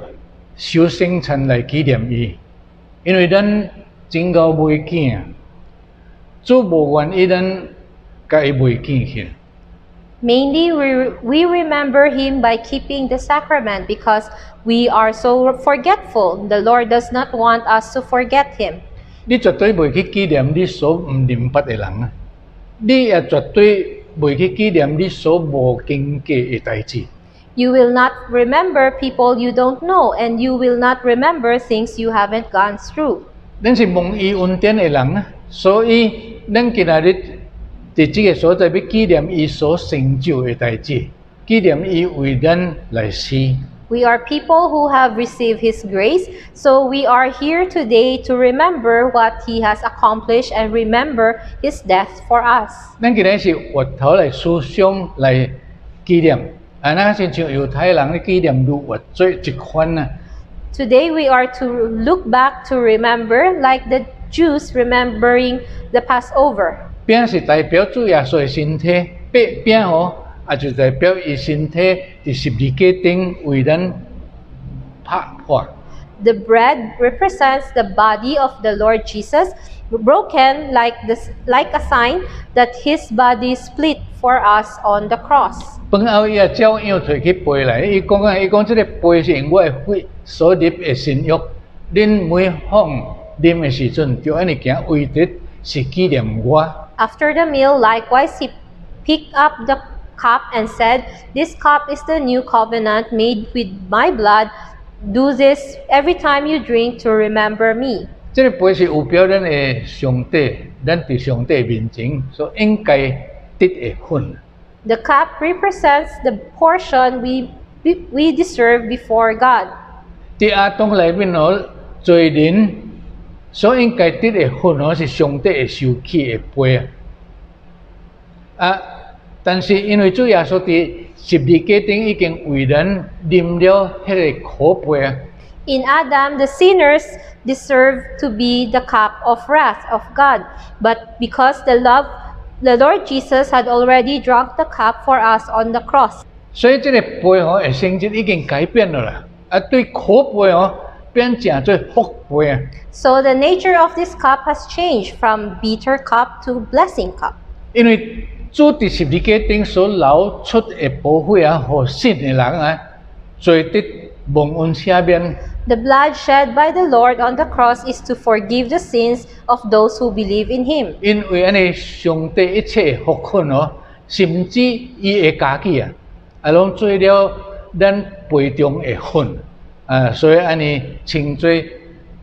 修圣餐来纪念伊，因为咱真够袂见，主无愿意咱甲伊袂见去。Mainly, we, we remember him by keeping the sacrament because we are so forgetful. The Lord does not want us to forget him. 你絕對袂去纪念你所唔明白的人啊！你也絕對袂去纪念你所無經過嘅代志。You will not remember people you don't know and you will not remember things you haven't gone through. Nên si mong y un tiên e lang, so y nên kia na rit thì chỉ số tại bị kỷ niệm y số thành tựu e đại chi, kỷ niệm y vì dân lại si. We are people who have received His grace, so we are here today to remember what He has accomplished and remember His death for us. Nên kia là sự vật 啊，那亲像犹太人咧纪念如活做一款啊。Today we are to look back to remember, like the Jews remembering the Passover. 饼是代表主耶稣的身体，饼饼哦，也就代表伊身体伫十字架顶为咱拍破。The bread represents the body of the Lord Jesus, broken like this, like a sign that His body split for us on the cross. 饭后伊也照样摕去杯来，伊讲啊，伊讲即个杯是用我嘅血所入嘅新约，恁每项啉嘅时阵，就安尼行为的是纪念我。 After the meal, likewise, He picked up the cup and said, This cup is the new covenant made with my blood. Do this every time you drink to remember me. 即个杯是有表咱嘅上帝，咱伫上帝面前所应该得嘅份。 The cup represents the portion we, we, we deserve before God. 伫亚当里面哦，罪人所应该得嘅份哦，是上帝会受起嘅杯啊。啊，但是因为主耶稣伫 十字架顶已经为人啉了迄个苦杯啊， In Adam, the sinners deserve to be the cup of wrath of God. But because the love, the Lord Jesus had already drunk the cup for us on the cross. 所以即个杯哦，嘅性质已经改变咗啦。啊，对苦杯哦，变成做福杯啊。 So the nature of this cup has changed from bitter cup to blessing cup. 因为 主伫十字架顶所流出嘅宝血啊，互信嘅人啊，罪得蒙恩赦免。 The blood shed by the Lord on the cross is to forgive the sins of those who believe in Him. 因为安尼上帝一切福分哦，甚至伊嘅家己啊，啊，拢做了咱杯中嘅份啊，所以安尼称做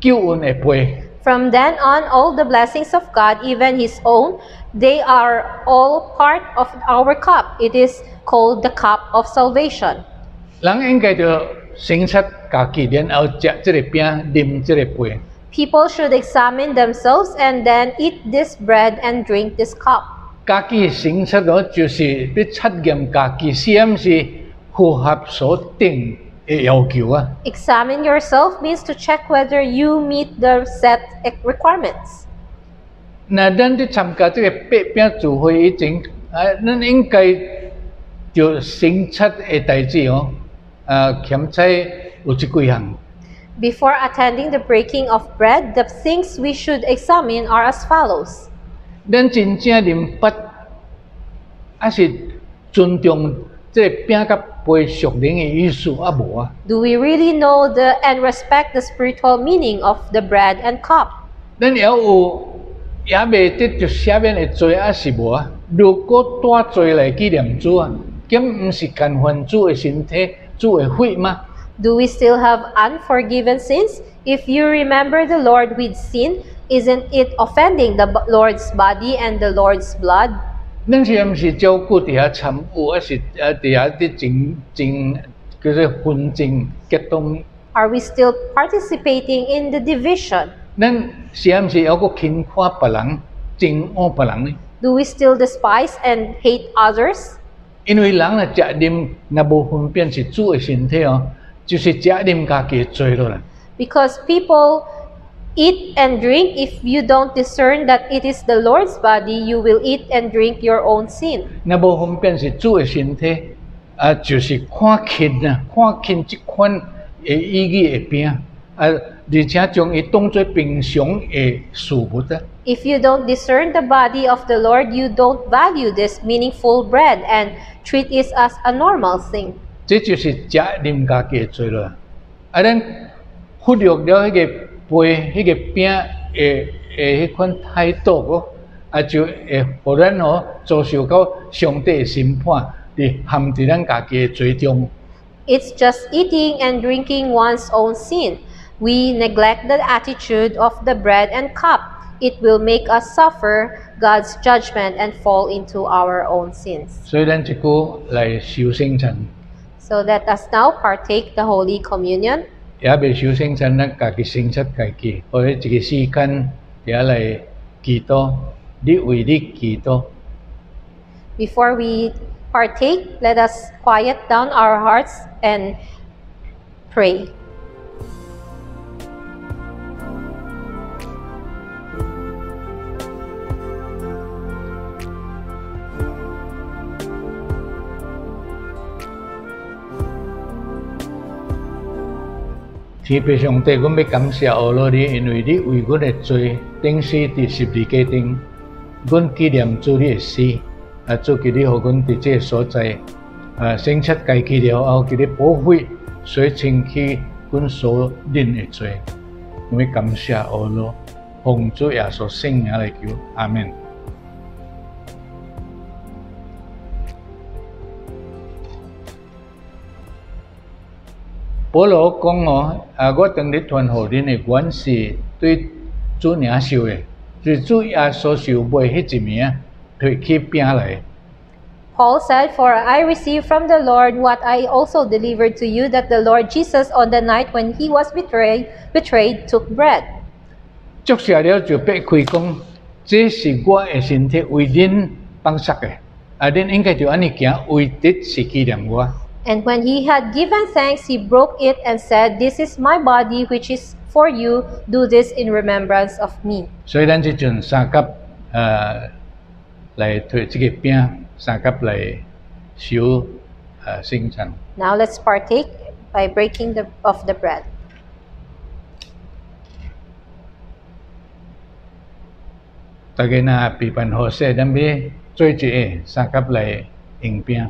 救恩嘅杯。 From then on, all the blessings of God, even His own, they are all part of our cup. It is called the cup of salvation. 人应该就省察家己，然后食即个饼，啉即个杯。 People should examine themselves and then eat this bread and drink this cup. 家己省察咗，就是要测验家己是毋是符合所定嘅要求啊。 Examine yourself means to check whether you meet the set requirements. 那咱去参加这个八餅聚会以前，啊，咱应该就省察的代志哦，啊，欠差有一幾項。Before attending the breaking of bread, the things we should examine are as follows. 咱真正明白，还是尊重即個餅甲杯屬靈嘅意思啊无啊？Do we really know the and respect the spiritual meaning of the bread and cup? 咱也有也未得着下面的罪啊是无啊？如果带罪来纪念主啊，咁毋是干犯主嘅身体、主嘅血吗？Do we still have unforgiven sins? If you remember the Lord with sin, isn't it offending the Lord's body and the Lord's blood? 咱是毋是照顾伫遐参悟，还是啊伫遐啲爭爭叫做紛爭激動？Are we still participating in the division? 咱是毋是有个轻看别人、憎恶别人呢？ Do we still despise and hate others? 因为人啊食啉，若无分辨是主嘅身体哦，就是食啉家己嘅罪咯啦。 Because people eat and drink, if you don't discern that it is the Lord's body, you will eat and drink your own sin. 若无分辨是主嘅身体， 啊，就是看轻啊，看轻即款的意义会变 啊，而且将伊当作平常的事物啊。If you don't discern the body of the Lord, you don't value this meaningful bread and treat it as a normal thing. 这就是责任家己的罪了。啊，咱忽略了迄个杯、迄、个饼的的迄款态度哦，啊，就会互咱哦遭受到上帝的审判，伫陷伫咱家己的罪中。It's just eating and drinking one's own sin. We neglect the attitude of the bread and cup. It will make us suffer God's judgment and fall into our own sins. 所以咱即句来修圣餐， So let us now partake the Holy Communion. 也未修圣餐，咱家己省察家己，或者一个时间也来祈祷，你为你祈祷。 Before we partake, let us quiet down our hearts and pray. 天父上帝，阮要感谢俄罗你，因为你为阮的罪钉死伫十字架顶，阮纪念主你的死，啊，主求你互阮伫这个所在，啊，省察家己了后，求你保惠，所清去阮所认的罪。阮要感谢俄罗，奉主耶稣圣名来求，阿门。保罗讲哦，啊，我当日传福音的原是对主领受的，就是主耶稣受卖迄一名，摕起饼来。Paul said, For I received from the Lord what I also delivered to you that the Lord Jesus, on the night when he was betrayed, betrayed took bread. 作下了就必开讲，这是我的身体为恁放杀的，啊，恁应该就安尼行，为的是纪念我。And when he had given thanks, he broke it and said, This is my body, which is for you. Do this in remembrance of me. 所以咱即阵三cấp 呃来摕即个饼，三cấp 来收呃圣餐。 Now let's partake by breaking the, of the bread. 大家若备办好势，咱要做一个三cấp 来用饼。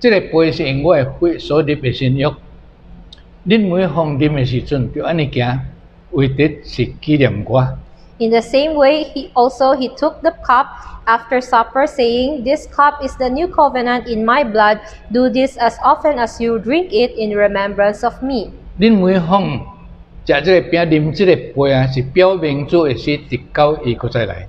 这个杯是用我的血所立的新约，恁每放饮的时阵，就安尼行，为的是纪念我。In the same way, he also he took the cup after supper, saying, "This cup is the new covenant in my blood. Do this as often as you drink it in remembrance of me." 恁每放食这个饼、啉这个杯啊，是表明主的死，直到伊搁再来。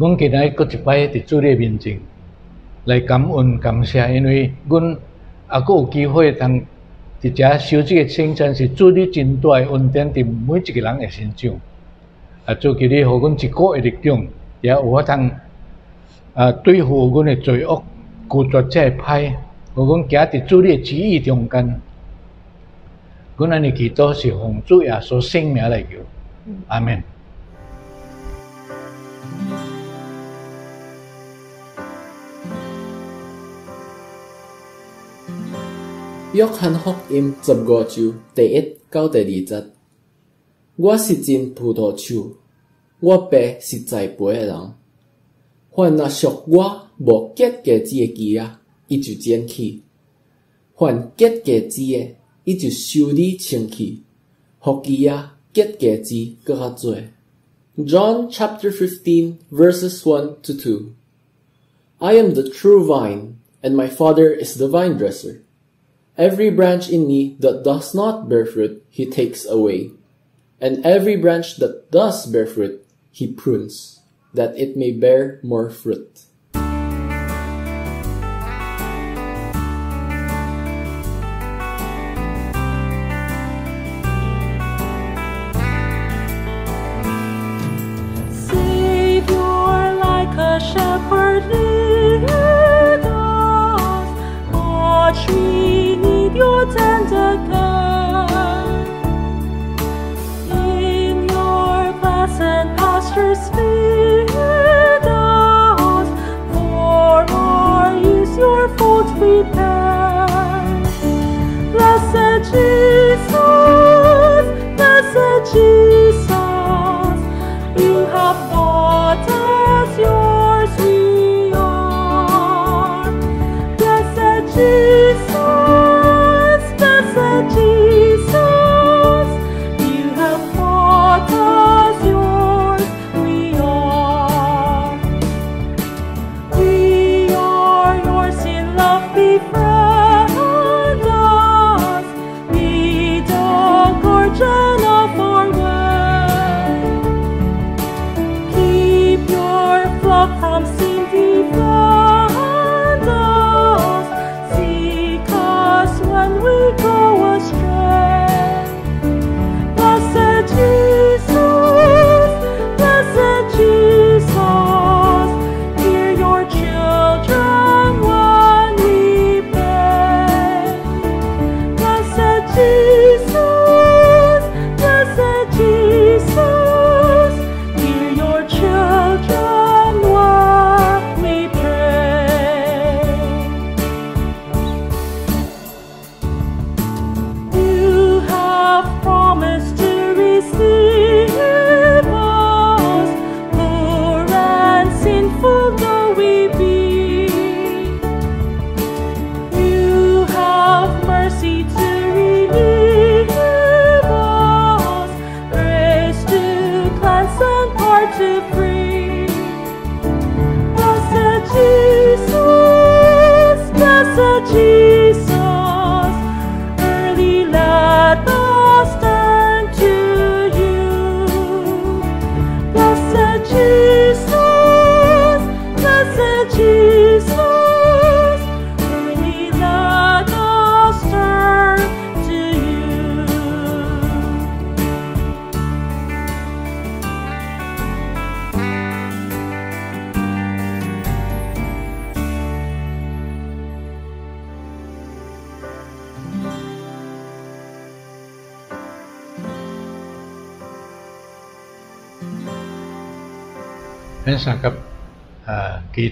阮今日搁一摆伫主你的面前来感恩感谢，因为阮也搁有机会通伫遮受这个圣餐，是主你真大的恩典伫每一个人的身上。啊，主求你互阮一个的力量，也有法通啊对付阮的罪恶，拒绝这个歹。互阮行伫主你的旨意中间，阮安尼祈祷是奉主耶稣圣名来求，阿门。约翰福音十五章第一到第二節，我是真葡萄樹，我爸是栽培的人。凡那属我无结果子的枝啊，伊就剪去；凡结果子的，伊就修理清去，互枝啊结果子搁较多。John chapter fifteen verses one to two, I am the true vine, and my Father is the vine dresser. Every branch in me that does not bear fruit, he takes away. And every branch that does bear fruit, he prunes, that it may bear more fruit.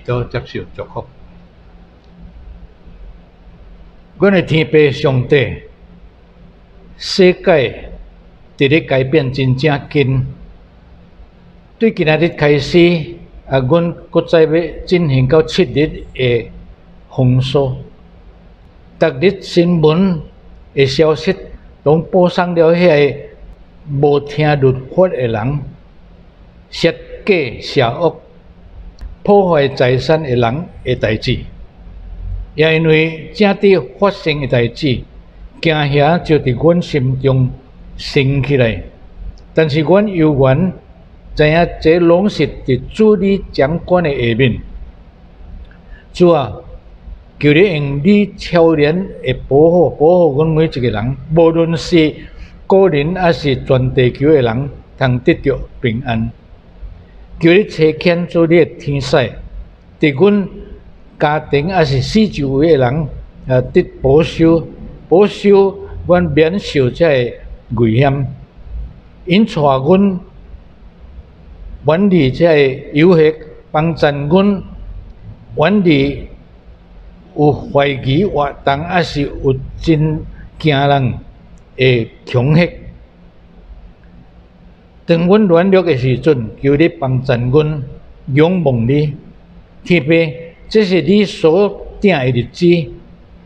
咗接受祝福。阮哋天父上帝，世界伫咧改变真正紧。对今日开始，啊，阮国再要进行到七日诶封锁，逐日新闻诶消息拢播上了遐无听入法诶人，设计邪恶。破坏财产的人的代志。也因为正啲發生的代志，惊遐就伫阮心中升起来。但是阮犹原知影这拢是伫主你掌管的下面。主啊，求你用你超然的保护保护阮每一个人，无论是个人还是全地球的人，通得到平安。叫你差遣主你嘅天使，伫阮家庭还是四周围嘅人，啊，得保守。保守阮免受这个危险，因带阮远离这个游客，帮助阮。远离有怀疑活动，还是有真惊人的恐吓。当阮软弱的时阵，求你帮助阮仰望你。天父，这是你所定的日子，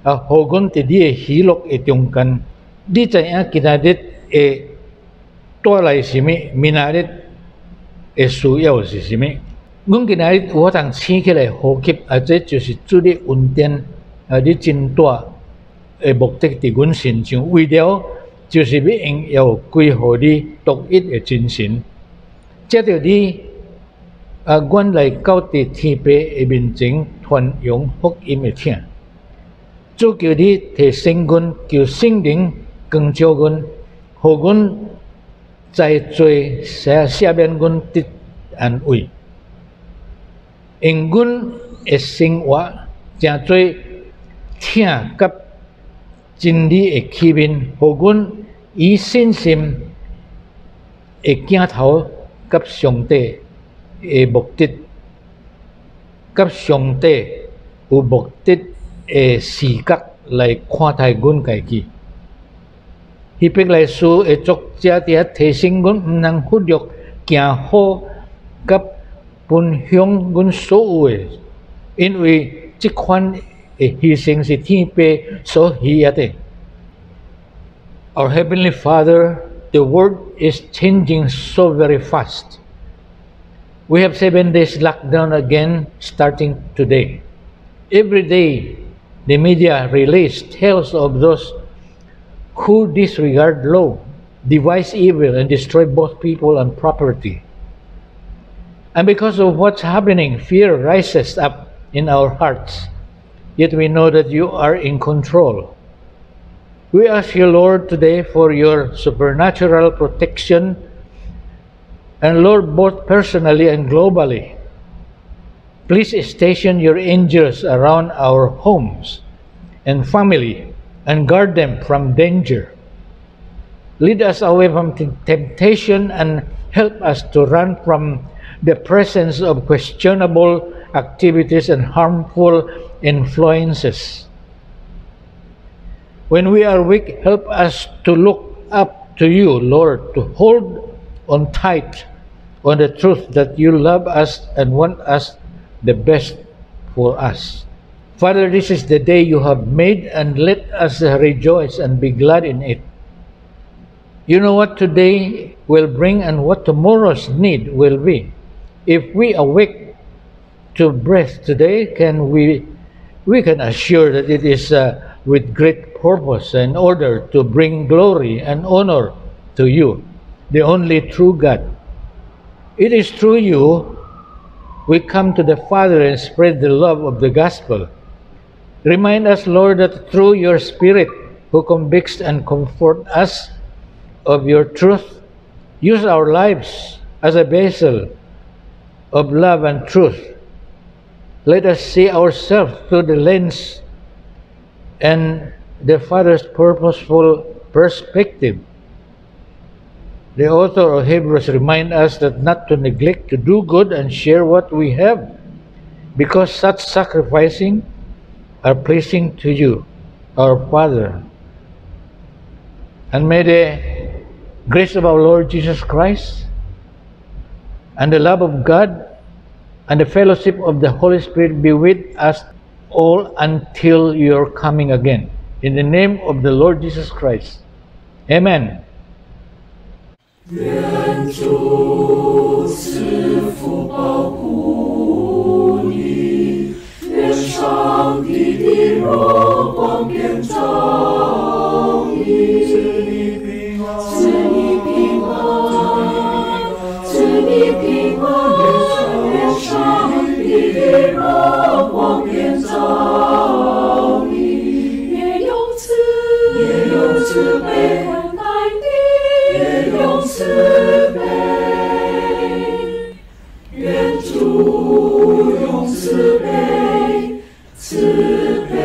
啊，互阮伫你的喜乐的中间。你知影今仔日会带来什么？明仔日的需要是什么？阮今仔日有法通醒起来呼吸，啊，这就是主你恩典，啊，你真大的目的伫阮身上，为了就是要用要归乎你独一的精神，接着你啊，阮来到伫天父的面前传扬福音的听，主叫你提醒阮，求圣灵。光照阮，互阮在做下下面阮得安慰，因阮的生活正做听甲真理的启面，互阮以信心的镜头甲上帝的目的，甲上帝有目的的视角来看待阮家己。希伯来书的作者伫遐提醒阮，毋能忽略行好，甲分享阮所有的，因为即款的牺牲是天父所喜悦的。Our Heavenly Father, the world is changing so very fast. We have seven days lockdown again starting today. Every day, the media relays tales of those who disregard law, devise evil, and destroy both people and property. And because of what's happening, fear rises up in our hearts. Yet we know that you are in control. We ask you, Lord, today for your supernatural protection, and Lord, both personally and globally. Please station your angels around our homes and family and guard them from danger. Lead us away from temptation and help us to run from the presence of questionable activities and harmful influences. When we are weak, help us to look up to you, Lord, to hold on tight on the truth that you love us and want us the best for us. Father, this is the day you have made, and let us rejoice and be glad in it. You know what today will bring and what tomorrow's need will be. If we awake to breath today, can we we can assure that it is uh, with great purpose and order to bring glory and honor to you, the only true God. It is through you we come to the Father and spread the love of the gospel. Remind us, Lord, that through your Spirit, who convicts and comfort us of your truth, use our lives as a vessel of love and truth. Let us see ourselves through the lens and the Father's purposeful perspective. The author of Hebrews remind us that not to neglect to do good and share what we have, because such sacrificing are pleasing to you, our Father. And may the grace of our Lord Jesus Christ and the love of God and the fellowship of the Holy Spirit be with us all until your coming again. In the name of the Lord Jesus Christ. Amen. 愿主赐福保护你，愿上帝的荣光遍照你，赐你平安，赐你平安，赐你平安，愿上 你的目光变造你也用慈悲也用慈悲也用慈悲愿主用慈悲慈悲